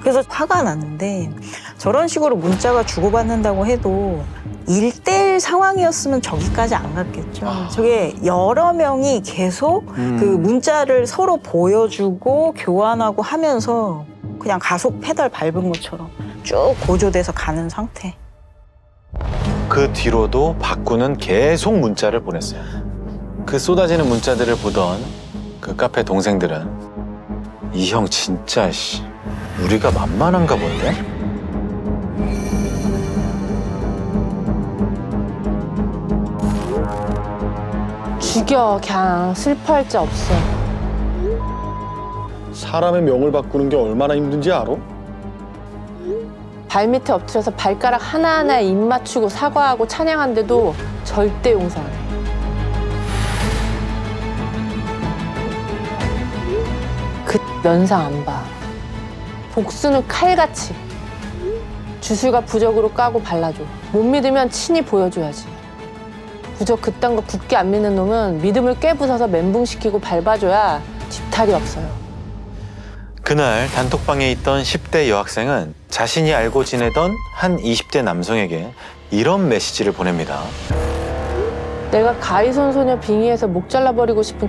그래서 화가 났는데 저런 식으로 문자가 주고받는다고 해도 일대일 상황이었으면 저기까지 안 갔겠죠. 저게 여러 명이 계속
음.
그 문자를 서로 보여주고 교환하고 하면서 그냥 가속 페달 밟은 것처럼 쭉 고조돼서 가는 상태.
그 뒤로도 박구는 계속 문자를 보냈어요. 그 쏟아지는 문자들을 보던 그 카페 동생들은 이 형 진짜 씨 우리가 만만한가 본데?
죽여 그냥 슬퍼할 자 없어.
사람의 명을 바꾸는 게 얼마나 힘든지 알아?
발밑에 엎드려서 발가락 하나하나에 입 맞추고 사과하고 찬양한데도 절대 용서 안 해. 그 면상 안 봐. 복수는 칼같이. 주술과 부적으로 까고 발라줘. 못 믿으면 친히 보여줘야지. 부적 그딴 거 굳게 안 믿는 놈은 믿음을 꿰부숴서 멘붕시키고 밟아줘야 뒤탈이 없어요.
그날 단톡방에 있던 10대 여학생은 자신이 알고 지내던 한 20대 남성에게 이런 메시지를 보냅니다.
내가 가이손 소녀 빙의해서 목 잘라버리고 싶은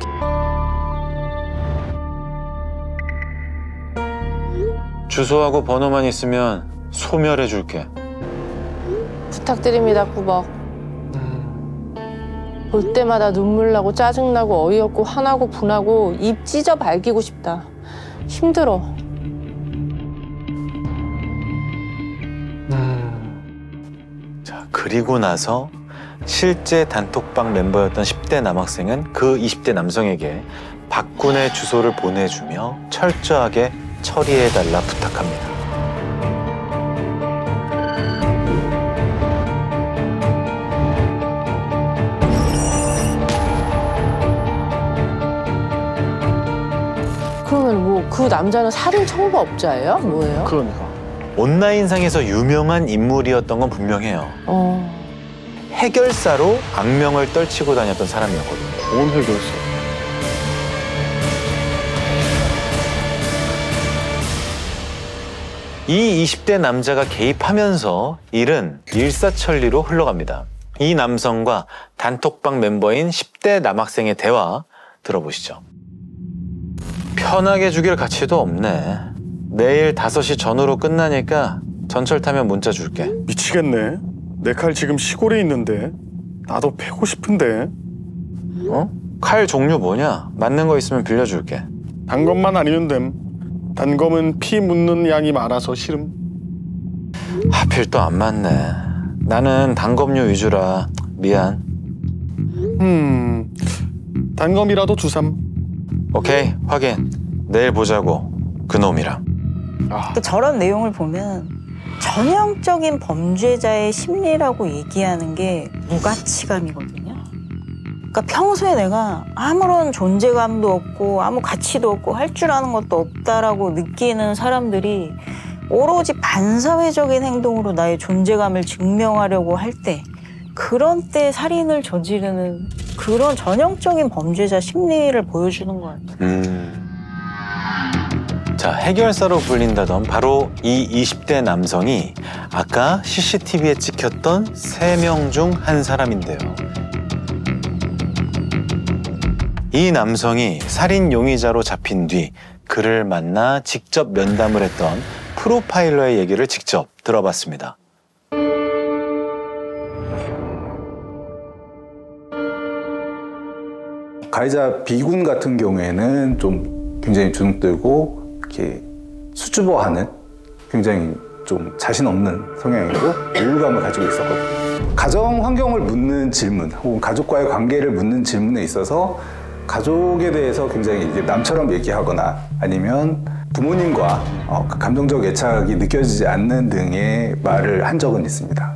주소하고 번호만 있으면 소멸해 줄게.
부탁드립니다, 꾸벅. 볼 때마다 눈물 나고 짜증나고 어이없고 화나고 분하고 입 찢어 발기고 싶다. 힘들어.
자, 그리고 나서 실제 단톡방 멤버였던 10대 남학생은 그 20대 남성에게 박군의 주소를 보내주며 철저하게 처리해달라 부탁합니다.
그 남자는 살인 청부업자예요? 뭐예요?
그러니까.
온라인상에서 유명한 인물이었던 건 분명해요.
어.
해결사로 악명을 떨치고 다녔던 사람이었거든요.
온 해결사.
이 20대 남자가 개입하면서 일은 일사천리로 흘러갑니다. 이 남성과 단톡방 멤버인 10대 남학생의 대화 들어보시죠. 편하게 죽일 가치도 없네. 내일 5시 전후로 끝나니까 전철 타면 문자 줄게.
미치겠네. 내 칼 지금 시골에 있는데 나도 패고 싶은데
어? 칼 종류 뭐냐? 맞는 거 있으면 빌려줄게.
단검만 아니면 됨. 단검은 피 묻는 양이 많아서 싫음.
하필 또 안 맞네. 나는 단검류 위주라 미안.
음, 단검이라도 주삼.
오케이 확인. 내일 보자고. 그놈이랑.
아,
그 저런 내용을 보면 전형적인 범죄자의 심리라고 얘기하는 게 무가치감이거든요. 그러니까 평소에 내가 아무런 존재감도 없고 아무 가치도 없고 할 줄 아는 것도 없다라고 느끼는 사람들이 오로지 반사회적인 행동으로 나의 존재감을 증명하려고 할 때 그런 때 살인을 저지르는 그런 전형적인 범죄자 심리를 보여주는 것 같아요.
음. 자, 해결사로 불린다던 바로 이 20대 남성이 아까 CCTV에 찍혔던 세 명 중 한 사람인데요. 이 남성이 살인 용의자로 잡힌 뒤 그를 만나 직접 면담을 했던 프로파일러의 얘기를 직접 들어봤습니다.
가해자 B군 같은 경우에는 좀 굉장히 주눅들고 이렇게 수줍어하는 굉장히 좀 자신 없는 성향이고 우울감을 가지고 있었거든요. 가정 환경을 묻는 질문 혹은 가족과의 관계를 묻는 질문에 있어서 가족에 대해서 굉장히 이제 남처럼 얘기하거나 아니면 부모님과 어, 그 감정적 애착이 느껴지지 않는 등의 말을 한 적은 있습니다.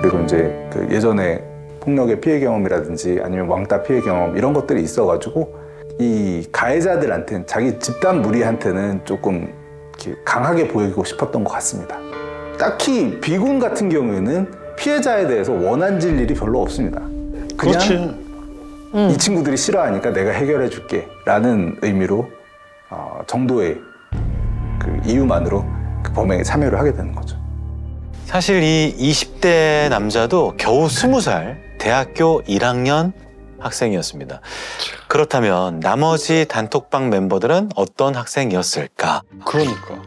그리고 이제 그 예전에 폭력의 피해 경험이라든지 아니면 왕따 피해 경험 이런 것들이 있어가지고 이 가해자들한테는 자기 집단 무리한테는 조금 이렇게 강하게 보이고 싶었던 것 같습니다. 딱히 비군 같은 경우에는 피해자에 대해서 원한질 일이 별로 없습니다. 그냥
그렇지.
이 친구들이 싫어하니까 내가 해결해 줄게 라는 의미로 어, 정도의 그 이유만으로 그 범행에 참여를 하게 되는 거죠.
사실 이 20대 남자도 겨우 20살 대학교 1학년 학생이었습니다. 그렇다면 나머지 단톡방 멤버들은 어떤 학생이었을까?
그러니까.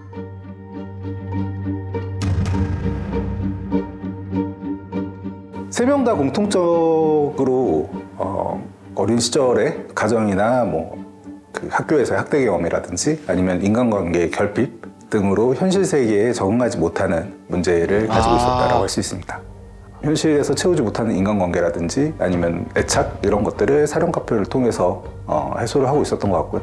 세 명 다 공통적으로 어, 어린 시절에 가정이나 뭐 그 학교에서 학대 경험이라든지 아니면 인간관계 결핍 등으로 현실 세계에 적응하지 못하는 문제를 가지고
아.
있었다라고 할수 있습니다. 현실에서 채우지 못하는 인간관계라든지 아니면 애착 이런 것들을 사령 카페를 통해서 어, 해소를 하고 있었던 것 같고요.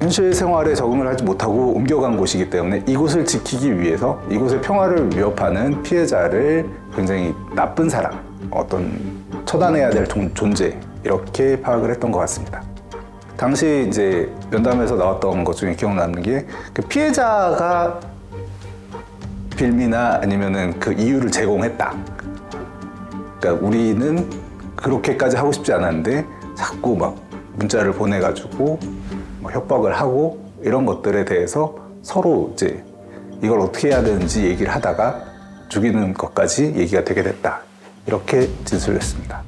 현실 생활에 적응을 하지 못하고 옮겨간 곳이기 때문에 이곳을 지키기 위해서 이곳의 평화를 위협하는 피해자를 굉장히 나쁜 사람, 어떤 처단해야 될 존- 존재 이렇게 파악을 했던 것 같습니다. 당시 이제 면담에서 나왔던 것 중에 기억나는 게 그 피해자가 빌미나 아니면은 그 이유를 제공했다. 그러니까 우리는 그렇게까지 하고 싶지 않았는데 자꾸 막 문자를 보내가지고 뭐 협박을 하고 이런 것들에 대해서 서로 이제 이걸 어떻게 해야 되는지 얘기를 하다가 죽이는 것까지 얘기가 되게 됐다. 이렇게 진술했습니다.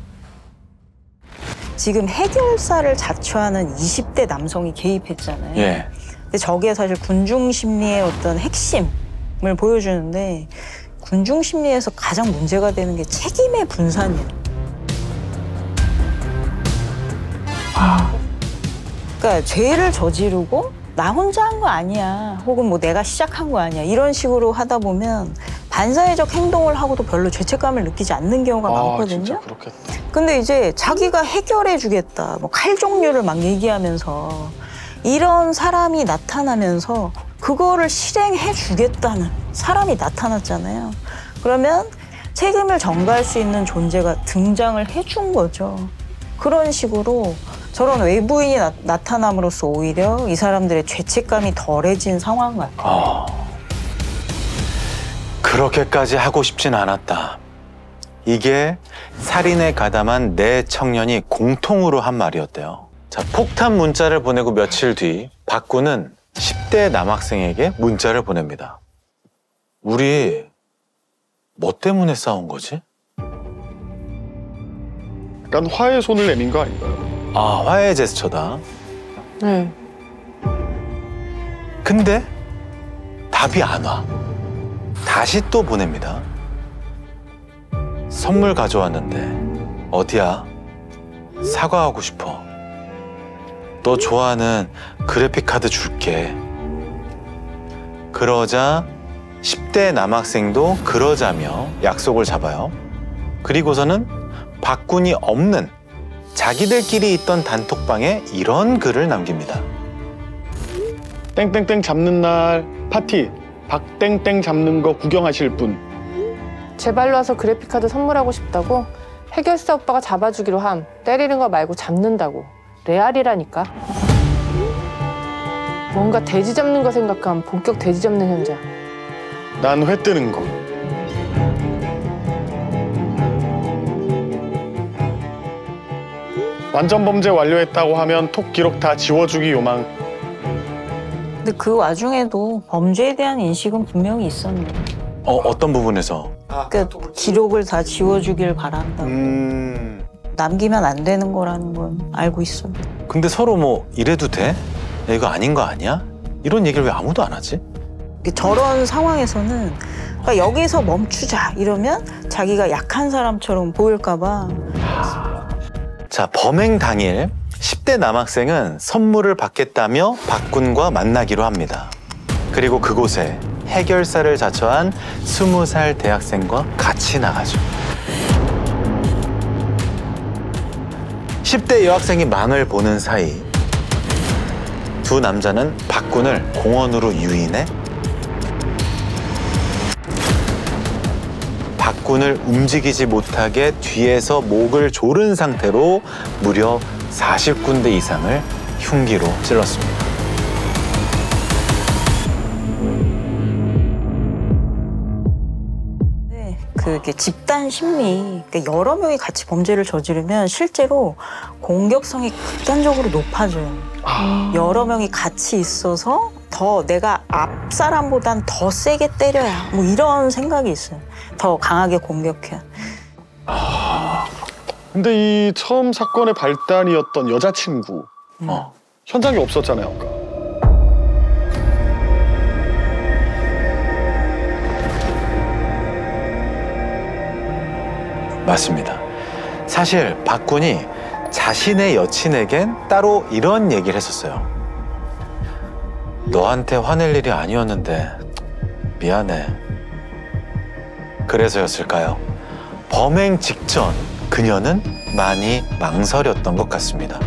지금 해결사를 자처하는 20대 남성이 개입했잖아요.
예.
근데 저게 사실 군중 심리의 어떤 핵심을 보여주는데 군중 심리에서 가장 문제가 되는 게 책임의 분산이에요. 그러니까 죄를 저지르고 나 혼자 한 거 아니야. 혹은 뭐 내가 시작한 거 아니야. 이런 식으로 하다 보면 반사회적 행동을 하고도 별로 죄책감을 느끼지 않는 경우가
아,
많거든요.
진짜 그렇겠다.
근데 이제 자기가 해결해 주겠다. 뭐 칼 종류를 막 얘기하면서 이런 사람이 나타나면서 그거를 실행해 주겠다는 사람이 나타났잖아요. 그러면 책임을 전가할 수 있는 존재가 등장을 해준 거죠. 그런 식으로 저런 외부인이 나, 나타남으로써 오히려 이 사람들의 죄책감이 덜해진 상황 같아요.
아, 그렇게까지 하고 싶진 않았다. 이게 살인에 가담한 네 청년이 공통으로 한 말이었대요. 자, 폭탄 문자를 보내고 며칠 뒤 박구는 10대 남학생에게 문자를 보냅니다. 우리 뭐 때문에 싸운 거지?
약간 화해 손을 내민 거 아닌가요?
아, 화해 제스처다.
네.
근데 답이 안 와. 다시 또 보냅니다. 선물 가져왔는데 어디야? 사과하고 싶어. 너 좋아하는 그래픽 카드 줄게. 그러자 10대 남학생도 그러자며 약속을 잡아요. 그리고서는 박군이 없는 자기들끼리 있던 단톡방에 이런 글을 남깁니다.
땡땡땡 잡는 날 파티 박땡땡 잡는 거 구경하실 분
제발로 와서 그래픽카드 선물하고 싶다고 해결사 오빠가 잡아주기로 함. 때리는 거 말고 잡는다고. 레알이라니까. 뭔가 돼지 잡는 거 생각하면 본격 돼지 잡는 현장.
난 회 뜨는 거 완전 범죄 완료했다고 하면 톡 기록 다 지워주기 요망
근데 그 와중에도 범죄에 대한 인식은 분명히 있었네요.
어, 어떤 부분에서?
그러니까 기록을 다 지워주길 바란다.
음.
남기면 안 되는 거라는 건 알고 있어요.
근데 서로 뭐 이래도 돼? 야, 이거 아닌 거 아니야? 이런 얘기를 왜 아무도 안 하지?
저런 상황에서는 그러니까 여기서 멈추자 이러면 자기가 약한 사람처럼 보일까 봐
자, 범행 당일 10대 남학생은 선물을 받겠다며 박군과 만나기로 합니다. 그리고 그곳에 해결사를 자처한 20살 대학생과 같이 나가죠. 10대 여학생이 망을 보는 사이 두 남자는 박군을 공원으로 유인해 박군을 움직이지 못하게 뒤에서 목을 조른 상태로 무려 40군데 이상을 흉기로 찔렀습니다.
그게 집단 심리 그러니까 여러 명이 같이 범죄를 저지르면 실제로 공격성이 극단적으로 높아져요. 여러 명이 같이 있어서 더 내가 앞 사람보단 더 세게 때려야 뭐 이런 생각이 있어요. 더 강하게 공격해야.
근데 이 처음 사건의 발단이었던 여자친구
어.
현장에 없었잖아요 아까
맞습니다. 사실 박군이 자신의 여친에겐 따로 이런 얘기를 했었어요. 너한테 화낼 일이 아니었는데 미안해. 그래서였을까요? 범행 직전 그녀는 많이 망설였던 것 같습니다.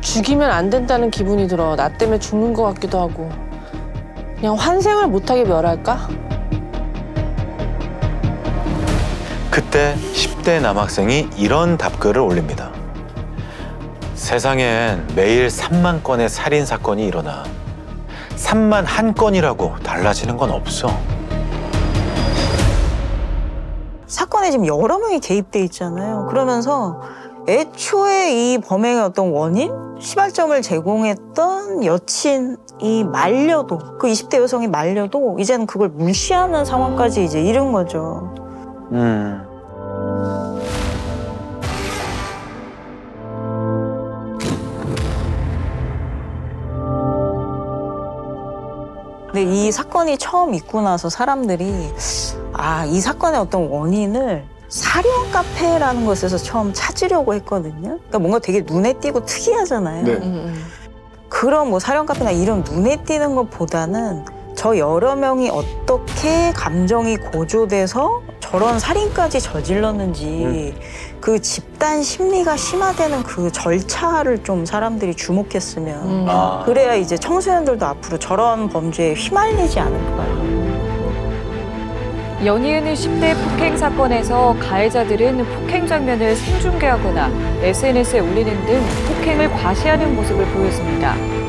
죽이면 안 된다는 기분이 들어. 나 때문에 죽는 것 같기도 하고. 그냥 환생을 못하게 멸할까?
그때 10대 남학생이 이런 답글을 올립니다. 세상엔 매일 3만 건의 살인 사건이 일어나 3만 한 건이라고 달라지는 건 없어.
사건에 지금 여러 명이 개입돼 있잖아요. 그러면서 애초에 이 범행의 어떤 원인, 시발점을 제공했던 여친이 말려도 그 20대 여성이 말려도 이제는 그걸 무시하는 상황까지 이제 이른 거죠.
음.
근데 이 사건이 처음 있고 나서 사람들이 아, 이 사건의 어떤 원인을 사령 카페라는 것에서 처음 찾으려고 했거든요. 그러니까 뭔가 되게 눈에 띄고 특이하잖아요.
네.
음, 음.
그런 뭐 사령 카페나 이런 눈에 띄는 것보다는 저 여러 명이 어떻게 감정이 고조돼서 저런 살인까지 저질렀는지 그 집단 심리가 심화되는 그 절차를 좀 사람들이 주목했으면
음.
아.
그래야 이제 청소년들도 앞으로 저런 범죄에 휘말리지 않을까요?
연이은의 10대 폭행 사건에서 가해자들은 폭행 장면을 생중계하거나 SNS에 올리는 등 폭행을 과시하는 모습을 보였습니다.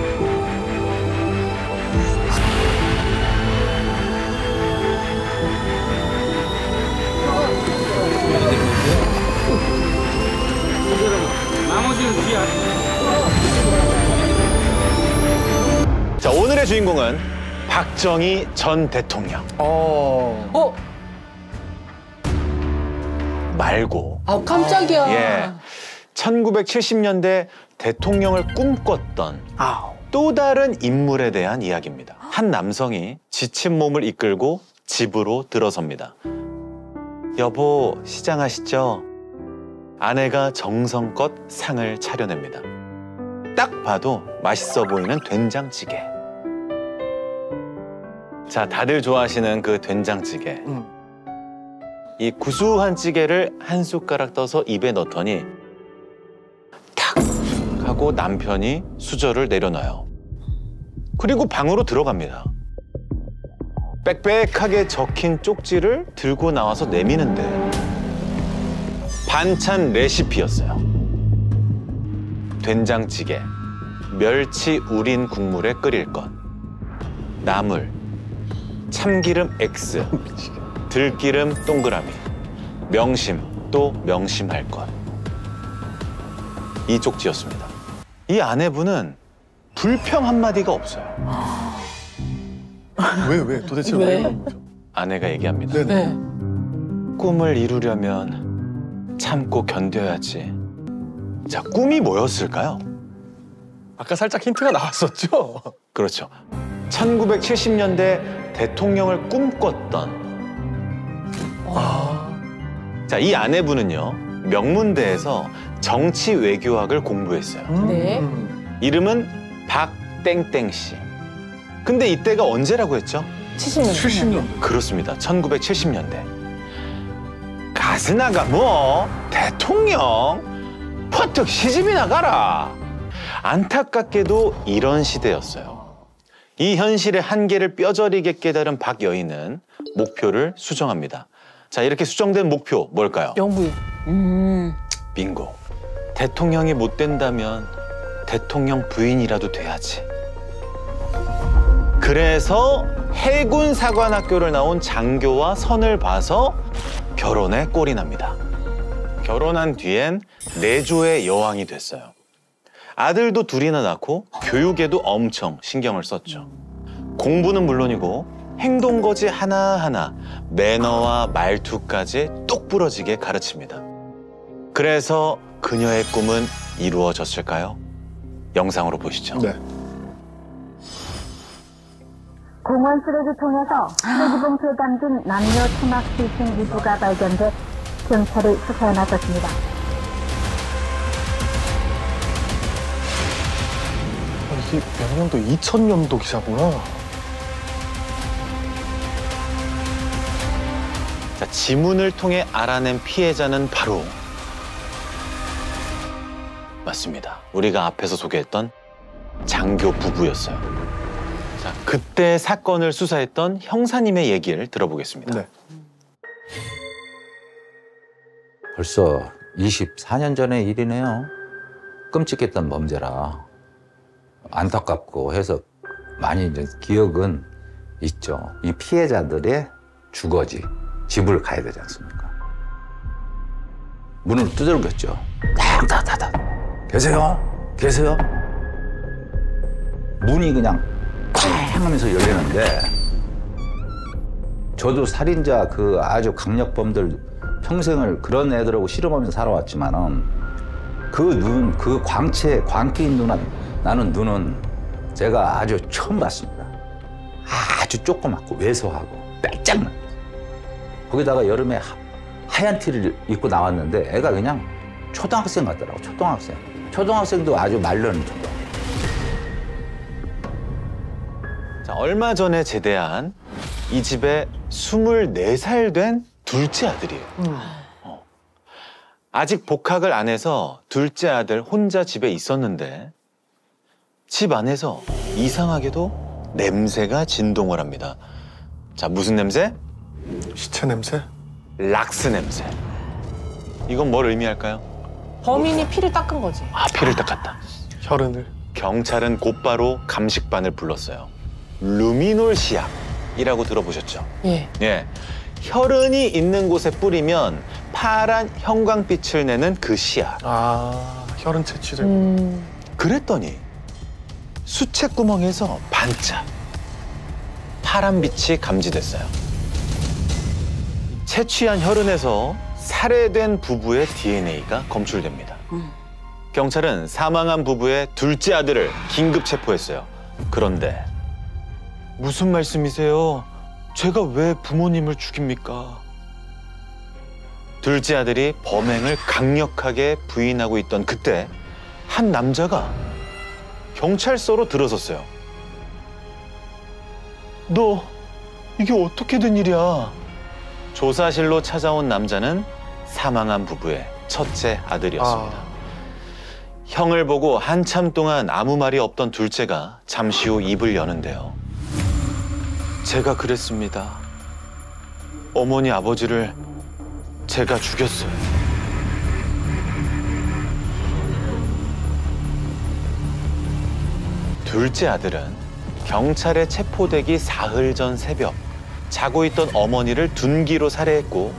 오늘의 주인공은 박정희 전 대통령
어.
어?
말고
아, 깜짝이야.
예. 1970년대 대통령을 꿈꿨던
아우.
또 다른 인물에 대한 이야기입니다. 한 남성이 지친 몸을 이끌고 집으로 들어섭니다. 여보, 시장하시죠? 아내가 정성껏 상을 차려냅니다. 딱 봐도 맛있어 보이는 된장찌개. 자, 다들 좋아하시는 그 된장찌개.
음.
이 구수한 찌개를 한 숟가락 떠서 입에 넣더니 탁 하고 남편이 수저를 내려놔요. 그리고 방으로 들어갑니다. 빽빽하게 적힌 쪽지를 들고 나와서 내미는데 반찬 레시피였어요. 된장찌개, 멸치 우린 국물에 끓일 것, 나물, 참기름 X, 들기름 동그라미, 명심 또 명심할 것. 이 쪽지였습니다. 이 아내분은 불평 한마디가 없어요.
왜, 왜? 도대체
왜?
왜?
아내가 얘기합니다.
네.
꿈을 이루려면 참고 견뎌야지. 자, 꿈이 뭐였을까요?
아까 살짝 힌트가 나왔었죠?
그렇죠. 1970년대 대통령을 꿈꿨던
아.
자, 이 아내분은요. 명문대에서 정치 외교학을 공부했어요.
네.
음.
이름은 박땡땡 씨. 근데 이때가 언제라고 했죠?
70년.
70년대.
그렇습니다. 1970년대. 가스나가 뭐 대통령 퍼뜩 시집이 나 가라. 안타깝게도 이런 시대였어요. 이 현실의 한계를 뼈저리게 깨달은 박 여인은 목표를 수정합니다. 자, 이렇게 수정된 목표 뭘까요?
영부인.
음.
빙고. 대통령이 못 된다면 대통령 부인이라도 돼야지. 그래서 해군 사관학교를 나온 장교와 선을 봐서 결혼에 꼴이 납니다. 결혼한 뒤엔 내조의 여왕이 됐어요. 아들도 둘이나 낳고 교육에도 엄청 신경을 썼죠. 공부는 물론이고 행동거지 하나하나 매너와 말투까지 똑부러지게 가르칩니다. 그래서 그녀의 꿈은 이루어졌을까요? 영상으로 보시죠.
네.
공원 쓰레기통에서 쓰레기 봉투에 담긴 남녀 치마 필팅 일부가 발견돼 경찰의 수사에 나섰습니다.
이게 몇 년도 2000년도 기사구나.
자, 지문을 통해 알아낸 피해자는 바로 맞습니다. 우리가 앞에서 소개했던 장교 부부였어요. 자, 그때 사건을 수사했던 형사님의 얘기를 들어보겠습니다.
네.
벌써 24년 전의 일이네요. 끔찍했던 범죄라 안타깝고 해서 많이 이제 기억은 있죠. 이 피해자들의 주거지, 집을 가야 되지 않습니까? 문을 두들겼죠. 탁탁탁탁. 계세요? 계세요? 문이 그냥 쾅 하면서 열리는데 저도 살인자 그 아주 강력범들 평생을 그런 애들하고 씨름하면서 살아왔지만은 그 눈, 그 광채, 광기인 눈은 나는 눈은 제가 아주 처음 봤습니다. 아주 조그맣고 왜소하고 빽짝 거기다가 여름에 하, 하얀 티를 입고 나왔는데 애가 그냥 초등학생 같더라고 초등학생. 초등학생도 아주 말르는 초등학생.
자, 얼마 전에 제대한 이 집에 24살 된 둘째 아들이에요. 어. 아직 복학을 안 해서 둘째 아들 혼자 집에 있었는데 집 안에서 이상하게도 냄새가 진동을 합니다. 자, 무슨 냄새?
시체 냄새?
락스 냄새. 이건 뭘 의미할까요?
범인이 피를 닦은 거지.
아, 피를 닦았다.
혈흔을.
경찰은 곧바로 감식반을 불렀어요. 루미놀 시약이라고 들어보셨죠?
예.
예. 혈흔이 있는 곳에 뿌리면 파란 형광빛을 내는 그 시약.
아, 혈흔 채취되고.
음.
그랬더니 수채 구멍에서 반짝 파란 빛이 감지됐어요. 채취한 혈흔에서 살해된 부부의 DNA가 검출됩니다. 경찰은 사망한 부부의 둘째 아들을 긴급 체포했어요. 그런데 무슨 말씀이세요? 제가 왜 부모님을 죽입니까? 둘째 아들이 범행을 강력하게 부인하고 있던 그때 한 남자가 경찰서로 들어섰어요. 너 이게 어떻게 된 일이야? 조사실로 찾아온 남자는 사망한 부부의 첫째 아들이었습니다.
아.
형을 보고 한참 동안 아무 말이 없던 둘째가 잠시 후 입을 여는데요. 제가 그랬습니다. 어머니 아버지를 제가 죽였어요. 둘째 아들은 경찰에 체포되기 사흘 전 새벽 자고 있던 어머니를 둔기로 살해했고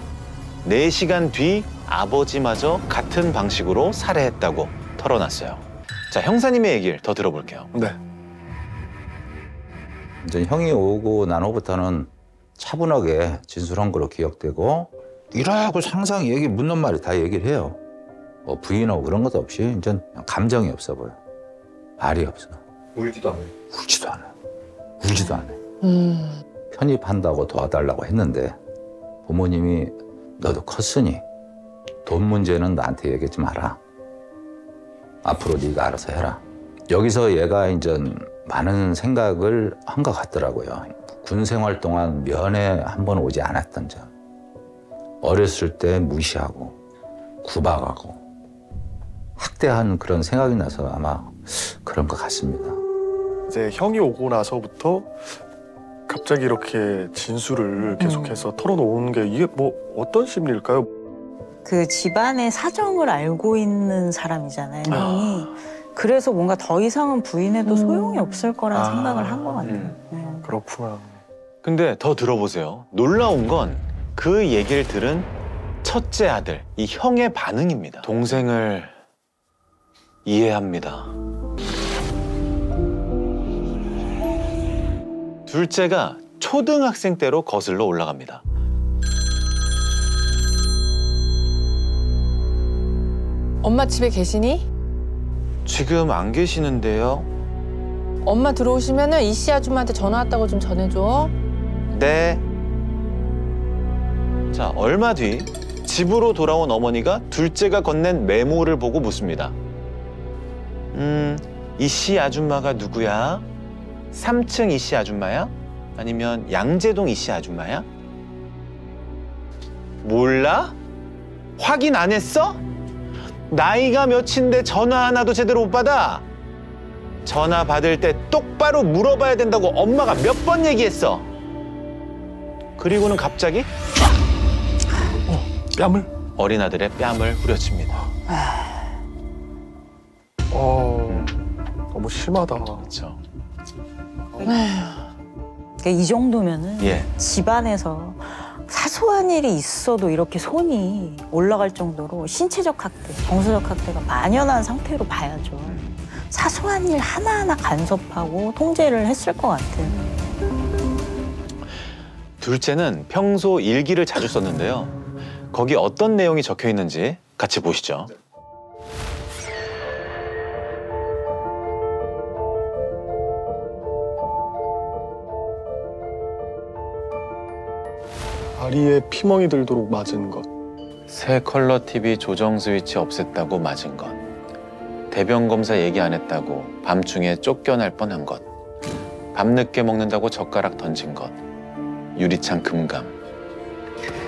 네시간 뒤 아버지마저 같은 방식으로 살해했다고 털어놨어요. 자, 형사님의 얘기를 더 들어볼게요.
네.
이제 형이 오고 난 후부터는 차분하게 진술한 거로 기억되고 이라고 항상 얘기 묻는 말이 다 얘기를 해요. 뭐 부인하고 그런 것도 없이 이제 감정이 없어 보여. 말이 없어.
울지도 않아요.
울지도 않아. 울지도 않아.
음.
편입한다고 도와달라고 했는데 부모님이 너도 컸으니 돈 문제는 나한테 얘기하지 마라. 앞으로 네가 알아서 해라. 여기서 얘가 이제 많은 생각을 한 것 같더라고요. 군 생활 동안 면회 한 번 오지 않았던 점. 어렸을 때 무시하고 구박하고 학대한 그런 생각이 나서 아마 그런 것 같습니다.
이제 형이 오고 나서부터 갑자기 이렇게 진술을 계속해서 털어놓은 게 이게 뭐 어떤 심리일까요?
그 집안의 사정을 알고 있는 사람이잖아요, 형이. 그래서 뭔가 더 이상은 부인해도
음.
소용이 없을 거란
아,
생각을 한 것 같아요.
음.
네.
그렇구나.
근데 더 들어보세요. 놀라운 건 그 얘기를 들은 첫째 아들, 이 형의 반응입니다. 동생을 이해합니다. 둘째가 초등학생 때로 거슬러 올라갑니다.
엄마 집에 계시니?
지금 안 계시는데요?
엄마 들어오시면은 이씨 아줌마한테 전화 왔다고 좀 전해줘.
네. 자, 얼마 뒤 집으로 돌아온 어머니가 둘째가 건넨 메모를 보고 묻습니다. 음, 이씨 아줌마가 누구야? 3층 이씨 아줌마야? 아니면 양재동 이씨 아줌마야? 몰라? 확인 안 했어? 나이가 몇인데 전화 하나도 제대로 못 받아? 전화 받을 때 똑바로 물어봐야 된다고 엄마가 몇 번 얘기했어. 그리고는 갑자기
뺨을?
어린 아들의 뺨을 후려칩니다.
어, 너무 심하다.
그렇죠.
그러니까 이 정도면은
예.
집안에서 사소한 일이 있어도 이렇게 손이 올라갈 정도로 신체적 학대, 정서적 학대가 만연한 상태로 봐야죠. 사소한 일 하나하나 간섭하고 통제를 했을 것 같아요.
둘째는 평소 일기를 자주 썼는데요. 거기 어떤 내용이 적혀 있는지 같이 보시죠.
다리에 피멍이 들도록 맞은 것.
새 컬러 TV 조정 스위치 없앴다고 맞은 것. 대변 검사 얘기 안 했다고 밤중에 쫓겨날 뻔한 것. 밤늦게 먹는다고 젓가락 던진 것. 유리창 금감.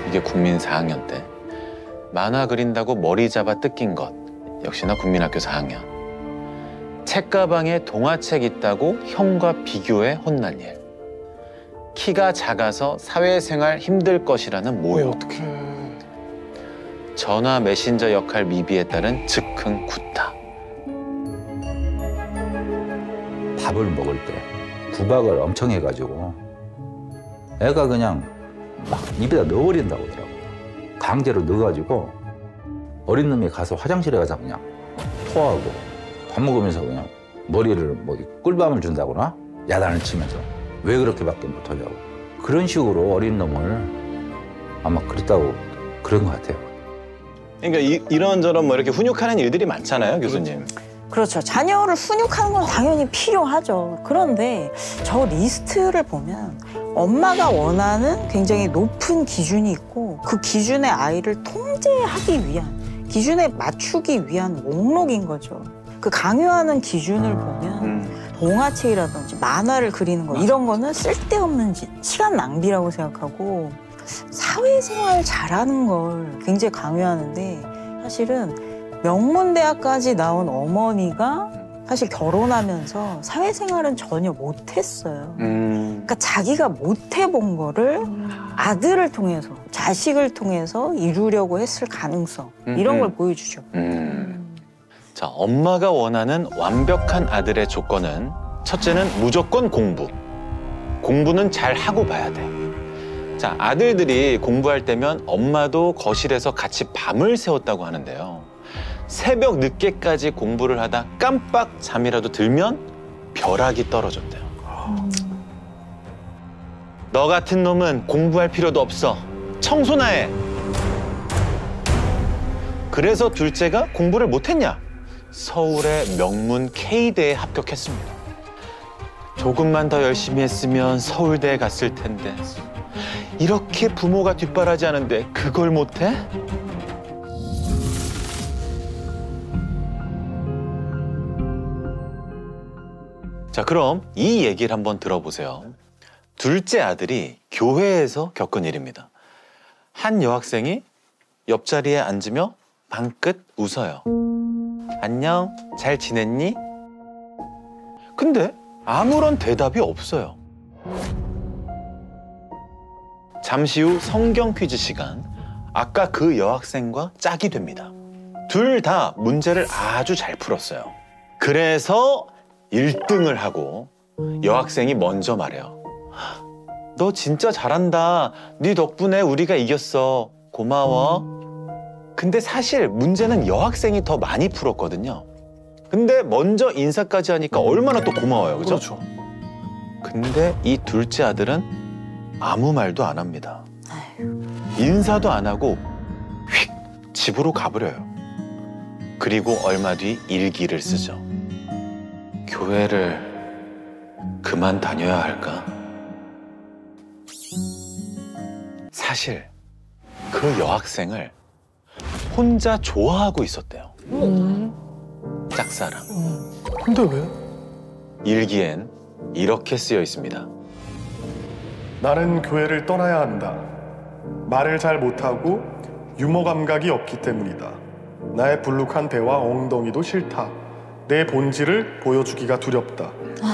이게 국민 4학년 때. 만화 그린다고 머리 잡아 뜯긴 것. 역시나 국민학교 4학년. 책가방에 동화책 있다고 형과 비교해 혼난 일. 키가 작아서 사회생활 힘들 것이라는 모욕.
어떻게?
전화 메신저 역할 미비에 따른 즉흥 구타.
밥을 먹을 때 구박을 엄청 해가지고 애가 그냥 막 입에다 넣어버린다고 하더라고요. 강제로 넣어가지고 어린 놈이 가서 화장실에 가서 그냥 토하고 밥 먹으면서 그냥 머리를 뭐 꿀밤을 준다거나 야단을 치면서 왜 그렇게밖에 못하냐고 그런 식으로 어린 놈을 아마 그랬다고 그런 것 같아요.
그러니까 이, 이런저런 뭐 이렇게 훈육하는 일들이 많잖아요, 교수님.
그렇죠. 자녀를 훈육하는 건 당연히 필요하죠. 그런데 저 리스트를 보면 엄마가 원하는 굉장히 높은 기준이 있고 그 기준의 아이를 통제하기 위한 기준에 맞추기 위한 목록인 거죠. 그 강요하는 기준을 보면
음.
동화책이라든지 만화를 그리는 거 이런 거는 쓸데없는 짓, 시간 낭비라고 생각하고 사회생활 잘하는 걸 굉장히 강요하는데 사실은 명문대학까지 나온 어머니가 사실 결혼하면서 사회생활은 전혀 못했어요.
음.
그러니까 자기가 못해본 거를 아들을 통해서 자식을 통해서 이루려고 했을 가능성 이런
음,
걸
음.
보여주죠.
음. 자, 엄마가 원하는 완벽한 아들의 조건은 첫째는 무조건 공부. 공부는 잘 하고 봐야 돼. 자, 아들들이 공부할 때면 엄마도 거실에서 같이 밤을 새웠다고 하는데요. 새벽 늦게까지 공부를 하다 깜빡 잠이라도 들면 벼락이 떨어졌대요. 너 같은 놈은 공부할 필요도 없어. 청소나 해. 그래서 둘째가 공부를 못했냐? 서울의 명문 K대에 합격했습니다. 조금만 더 열심히 했으면 서울대에 갔을 텐데. 이렇게 부모가 뒷바라지 하는데 그걸 못해? 자, 그럼 이 얘기를 한번 들어보세요. 둘째 아들이 교회에서 겪은 일입니다. 한 여학생이 옆자리에 앉으며 방긋 웃어요. 안녕, 잘 지냈니? 근데 아무런 대답이 없어요. 잠시 후 성경 퀴즈 시간. 아까 그 여학생과 짝이 됩니다. 둘 다 문제를 아주 잘 풀었어요. 그래서 1등을 하고 여학생이 먼저 말해요. 너 진짜 잘한다. 네 덕분에 우리가 이겼어. 고마워. 근데 사실 문제는 여학생이 더 많이 풀었거든요. 근데 먼저 인사까지 하니까 얼마나 또 고마워요. 그죠?
그렇죠.
근데 이 둘째 아들은 아무 말도 안 합니다. 인사도 안 하고 휙 집으로 가버려요. 그리고 얼마 뒤 일기를 쓰죠. 교회를 그만 다녀야 할까? 사실 그 여학생을 혼자 좋아하고 있었대요.
음.
짝사랑.
근데 왜?
일기엔 이렇게 쓰여 있습니다.
나는 교회를 떠나야 한다. 말을 잘 못하고 유머 감각이 없기 때문이다. 나의 불룩한 대화 엉덩이도 싫다. 내 본질을 보여주기가 두렵다.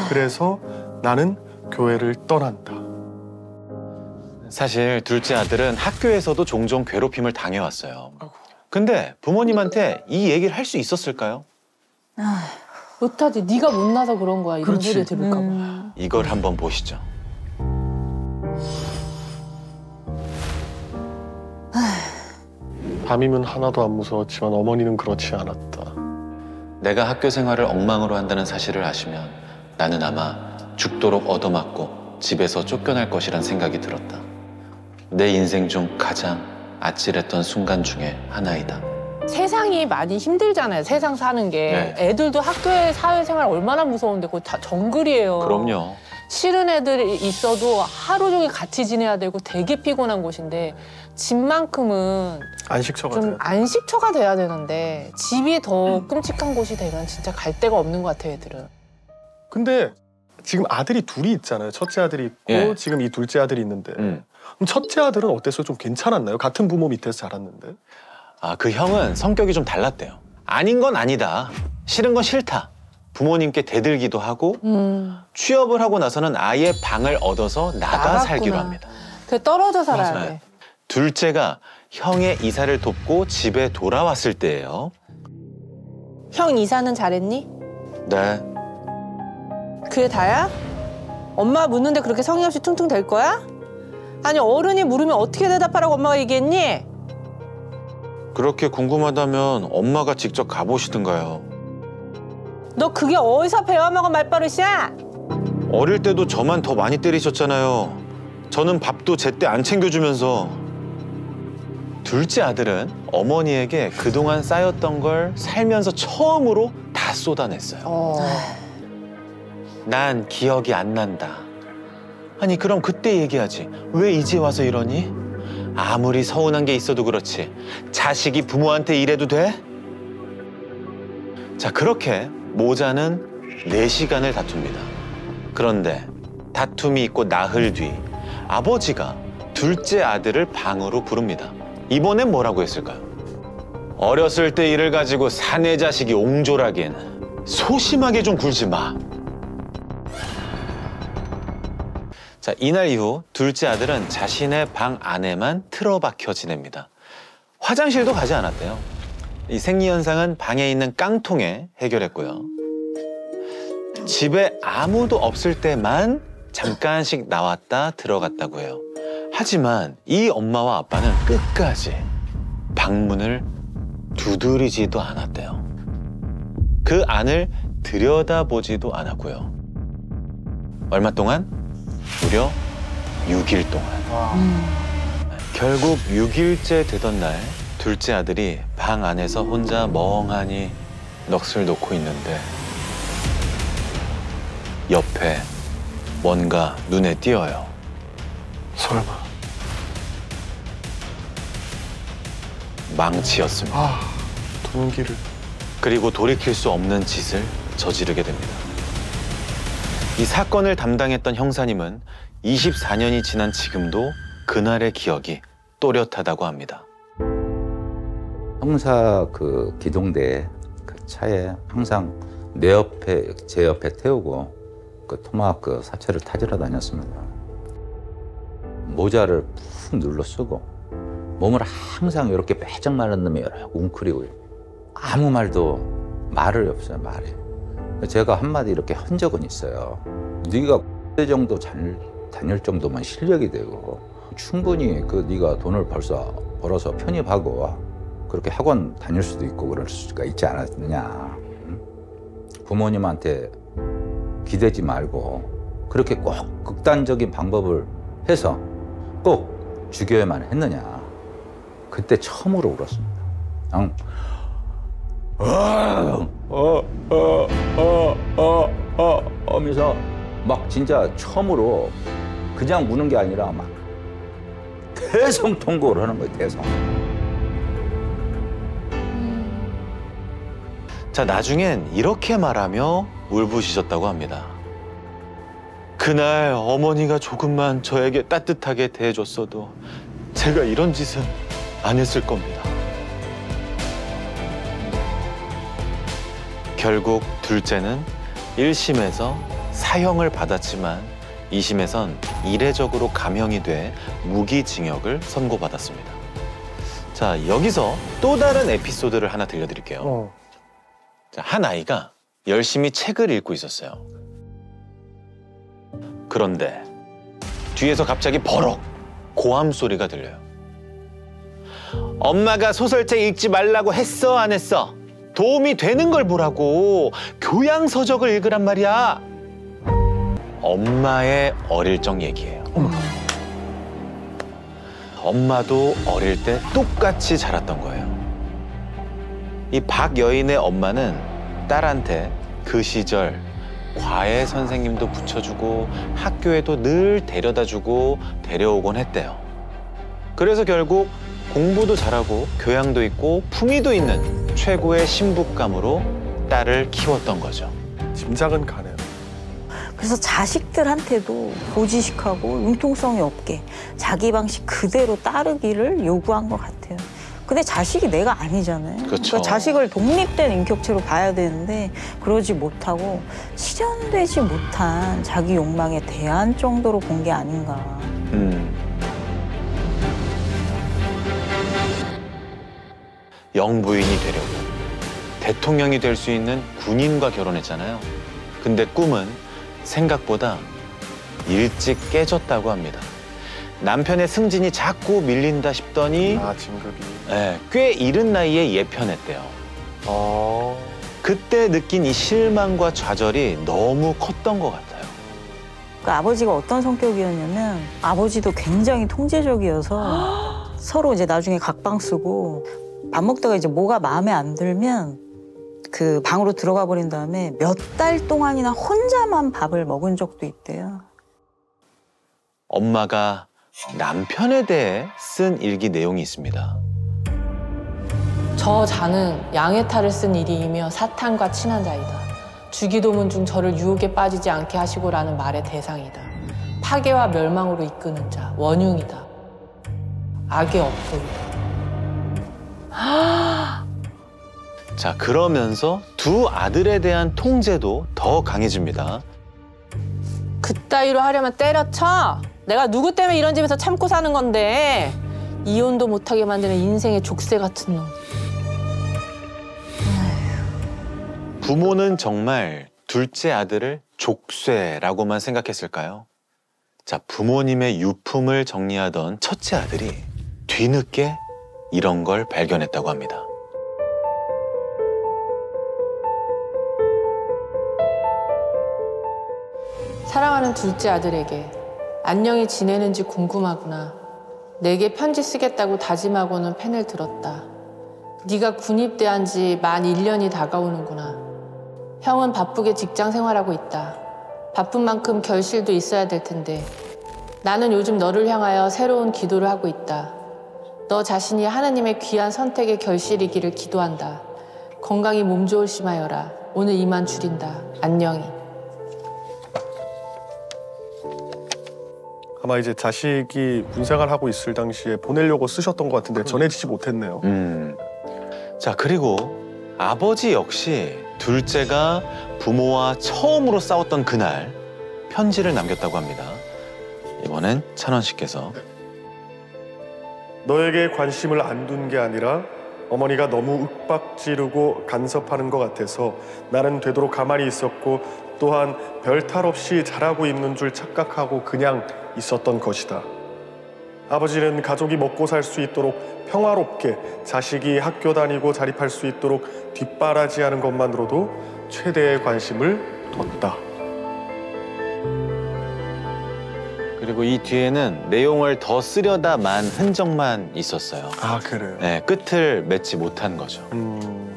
그래서 나는 교회를 떠난다.
사실 둘째 아들은 학교에서도 종종 괴롭힘을 당해왔어요. 근데 부모님한테 이 얘기를 할 수 있었을까요?
못하지. 네가 못나서 그런 거야. 이런
그렇지.
소리 들을까 봐.
음.
이걸 한번 보시죠.
담임은 하나도 안 무서웠지만 어머니는 그렇지 않았다.
내가 학교 생활을 엉망으로 한다는 사실을 아시면 나는 아마 죽도록 얻어맞고 집에서 쫓겨날 것이란 생각이 들었다. 내 인생 중 가장 아찔했던 순간 중에 하나이다.
세상이 많이 힘들잖아요. 세상 사는 게.
네.
애들도 학교에 사회생활 얼마나 무서운데 그거 다 정글이에요.
그럼요.
싫은 애들이 있어도 하루 종일 같이 지내야 되고 되게 피곤한 곳인데 집만큼은
안식처가
좀
돼.
안식처가 돼야 되는데 집이 더 끔찍한 곳이 되면 진짜 갈 데가 없는 것 같아요, 애들은.
근데 지금 아들이 둘이 있잖아요. 첫째 아들이 있고
예.
지금 이 둘째 아들이 있는데
음.
그럼 첫째 아들은 어땠어요? 좀 괜찮았나요? 같은 부모 밑에서 자랐는데.
아, 그 형은 성격이 좀 달랐대요. 아닌 건 아니다. 싫은 건 싫다. 부모님께 대들기도 하고
음.
취업을 하고 나서는 아예 방을 얻어서 나가
나갔구나.
살기로 합니다.
그 떨어져 살아야
맞아요.
돼.
둘째가 형의 이사를 돕고 집에 돌아왔을 때예요.
형 이사는 잘했니?
네.
그게 다야? 엄마 묻는데 그렇게 성의 없이 퉁퉁 댈 거야? 아니 어른이 물으면 어떻게 대답하라고 엄마가 얘기했니?
그렇게 궁금하다면 엄마가 직접 가보시든가요.
너 그게 어디서 배워먹은 말버릇이야?
어릴 때도 저만 더 많이 때리셨잖아요. 저는 밥도 제때 안 챙겨주면서. 둘째 아들은 어머니에게 그동안 쌓였던 걸 살면서 처음으로 다 쏟아냈어요.
어.
난 기억이 안 난다. 아니 그럼 그때 얘기하지. 왜 이제 와서 이러니? 아무리 서운한 게 있어도 그렇지. 자식이 부모한테 이래도 돼? 자 그렇게 모자는 네시간을 다툽니다. 그런데 다툼이 있고 나흘 뒤 아버지가 둘째 아들을 방으로 부릅니다. 이번엔 뭐라고 했을까요? 어렸을 때 일을 가지고 사내 자식이 옹졸하긴 소심하게 좀 굴지 마. 자, 이날 이후 둘째 아들은 자신의 방 안에만 틀어박혀 지냅니다. 화장실도 가지 않았대요. 이 생리 현상은 방에 있는 깡통에 해결했고요. 집에 아무도 없을 때만 잠깐씩 나왔다 들어갔다고 해요. 하지만 이 엄마와 아빠는 끝까지 방문을 두드리지도 않았대요. 그 안을 들여다보지도 않았고요. 얼마 동안? 무려 6일 동안. 결국 6일째 되던 날 둘째 아들이 방 안에서 혼자 멍하니 넋을 놓고 있는데 옆에 뭔가 눈에 띄어요.
설마.
망치였습니다.
아, 동기를.
그리고 돌이킬 수 없는 짓을 저지르게 됩니다. 이 사건을 담당했던 형사님은 24년이 지난 지금도 그날의 기억이 또렷하다고 합니다.
형사 그 기동대 그 차에 항상 내 옆에 제 옆에 태우고 그 토마호크 사체를 타지러 다녔습니다. 모자를 푹 눌러 쓰고 몸을 항상 이렇게 빼짝 마른 놈이 이렇게 웅크리고 아무 말도 말을 없어요 말이. 제가 한마디 이렇게 한 적은 있어요. 네가 그 정도 잘 다닐 정도만 실력이 되고 충분히 그 네가 돈을 벌써 벌어서 편입하고 그렇게 학원 다닐 수도 있고 그럴 수가 있지 않았느냐. 응? 부모님한테 기대지 말고 그렇게 꼭 극단적인 방법을 해서 꼭 죽여야만 했느냐. 그때 처음으로 울었습니다. 그냥 어, 어, 어, 어, 어, 어, 하면서 막 진짜 처음으로 그냥 우는 게 아니라 막 대성 통곡을 하는 거예요, 대성.
자, 나중엔 이렇게 말하며 울부짖었다고 합니다. 그날 어머니가 조금만 저에게 따뜻하게 대해줬어도 제가 이런 짓은 안 했을 겁니다. 결국 둘째는 1심에서 사형을 받았지만 2심에선 이례적으로 감형이 돼 무기징역을 선고받았습니다. 자, 여기서 또 다른 에피소드를 하나 들려드릴게요.
어.
자, 한 아이가 열심히 책을 읽고 있었어요. 그런데 뒤에서 갑자기 버럭 고함 소리가 들려요. 엄마가 소설책 읽지 말라고 했어 안 했어? 도움이 되는 걸 보라고 교양 서적을 읽으란 말이야. 엄마의 어릴 적 얘기예요. 엄마도 어릴 때 똑같이 자랐던 거예요. 이 박여인의 엄마는 딸한테 그 시절 과외 선생님도 붙여주고 학교에도 늘 데려다주고 데려오곤 했대요. 그래서 결국 공부도 잘하고 교양도 있고 품위도 있는 최고의 신부감으로 딸을 키웠던 거죠.
짐작은 가네요.
그래서 자식들한테도 보지식하고 융통성이 없게 자기 방식 그대로 따르기를 요구한 것 같아요. 근데 자식이 내가 아니잖아요.
그렇죠.
그러니까 자식을 독립된 인격체로 봐야 되는데 그러지 못하고 실현되지 못한 자기 욕망에 대한 정도로 본 게 아닌가.
음. 영부인이 되려고 대통령이 될 수 있는 군인과 결혼했잖아요. 근데 꿈은 생각보다 일찍 깨졌다고 합니다. 남편의 승진이 자꾸 밀린다 싶더니
아 진급이.
예, 꽤 이른 나이에 예편했대요.
어.
그때 느낀 이 실망과 좌절이 너무 컸던 것 같아요.
그 아버지가 어떤 성격이었냐면 아버지도 굉장히 통제적이어서 서로 이제 나중에 각방 쓰고 밥 먹다가 이제 뭐가 마음에 안 들면 그 방으로 들어가 버린 다음에 몇 달 동안이나 혼자만 밥을 먹은 적도 있대요.
엄마가 남편에 대해 쓴 일기 내용이 있습니다.
저 자는 양의 탈을 쓴 일이이며 사탄과 친한 자이다. 주기도문 중 저를 유혹에 빠지지 않게 하시고라는 말의 대상이다. 파괴와 멸망으로 이끄는 자, 원흉이다. 악의 업소이다.
자, 그러면서 두 아들에 대한 통제도 더 강해집니다.
그따위로 하려면 때려쳐. 내가 누구 때문에 이런 집에서 참고 사는 건데. 이혼도 못하게 만드는 인생의 족쇄 같은 놈.
부모는 정말 둘째 아들을 족쇄라고만 생각했을까요? 자, 부모님의 유품을 정리하던 첫째 아들이 뒤늦게 이런 걸 발견했다고 합니다.
사랑하는 둘째 아들에게 안녕히 지내는지 궁금하구나. 내게 편지 쓰겠다고 다짐하고는 펜을 들었다. 네가 군입대한 지 만 1년이 다가오는구나. 형은 바쁘게 직장 생활하고 있다. 바쁜 만큼 결실도 있어야 될 텐데. 나는 요즘 너를 향하여 새로운 기도를 하고 있다. 너 자신이 하나님의 귀한 선택의 결실이기를 기도한다. 건강히 몸 좋을 심하여라. 오늘 이만 줄인다. 안녕히.
아마 이제 자식이 군생활 하고 있을 당시에 보내려고 쓰셨던 것 같은데 전해지지 못했네요.
음. 자, 그리고 아버지 역시 둘째가 부모와 처음으로 싸웠던 그날 편지를 남겼다고 합니다. 이번엔 찬원 씨께서
너에게 관심을 안 둔 게 아니라 어머니가 너무 윽박지르고 간섭하는 것 같아서 나는 되도록 가만히 있었고 또한 별 탈 없이 잘하고 있는 줄 착각하고 그냥 있었던 것이다. 아버지는 가족이 먹고 살 수 있도록 평화롭게 자식이 학교 다니고 자립할 수 있도록 뒷바라지하는 것만으로도 최대의 관심을 뒀다.
그리고 이 뒤에는 내용을 더 쓰려다 만 흔적만 있었어요.
아 그래요.
네, 끝을 맺지 못한 거죠.
음,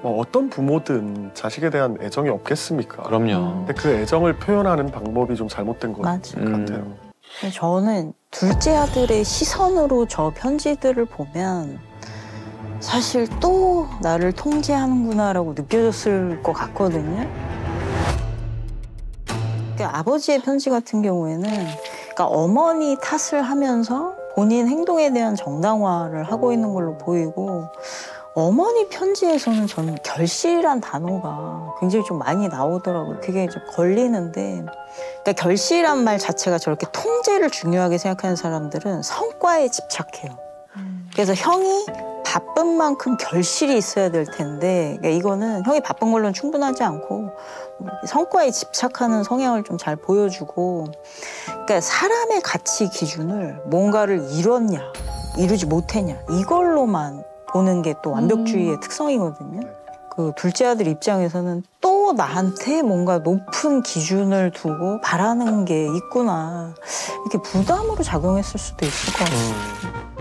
뭐 어떤 부모든 자식에 대한 애정이 없겠습니까?
그럼요.
근데 그 애정을 표현하는 방법이 좀 잘못된 것
맞아.
음.
같아요.
근데 저는 둘째 아들의 시선으로 저 편지들을 보면 사실 또 나를 통제하는구나라고 느껴졌을 것 같거든요. 그러니까 아버지의 편지 같은 경우에는 그러니까 어머니 탓을 하면서 본인 행동에 대한 정당화를 하고 있는 걸로 보이고 어머니 편지에서는 저는 결실이란 단어가 굉장히 좀 많이 나오더라고요. 그게 좀 걸리는데 그러니까 결실이란 말 자체가 저렇게 통제를 중요하게 생각하는 사람들은 성과에 집착해요. 그래서 형이 바쁜 만큼 결실이 있어야 될 텐데 그러니까 이거는 형이 바쁜 걸로는 충분하지 않고 성과에 집착하는 성향을 좀 잘 보여주고 그러니까 사람의 가치 기준을 뭔가를 이뤘냐 이루지 못했냐 이걸로만 보는 게 또 완벽주의의 특성이거든요. 그 둘째 아들 입장에서는 또 나한테 뭔가 높은 기준을 두고 바라는 게 있구나 이렇게 부담으로 작용했을 수도 있을 것 같아요.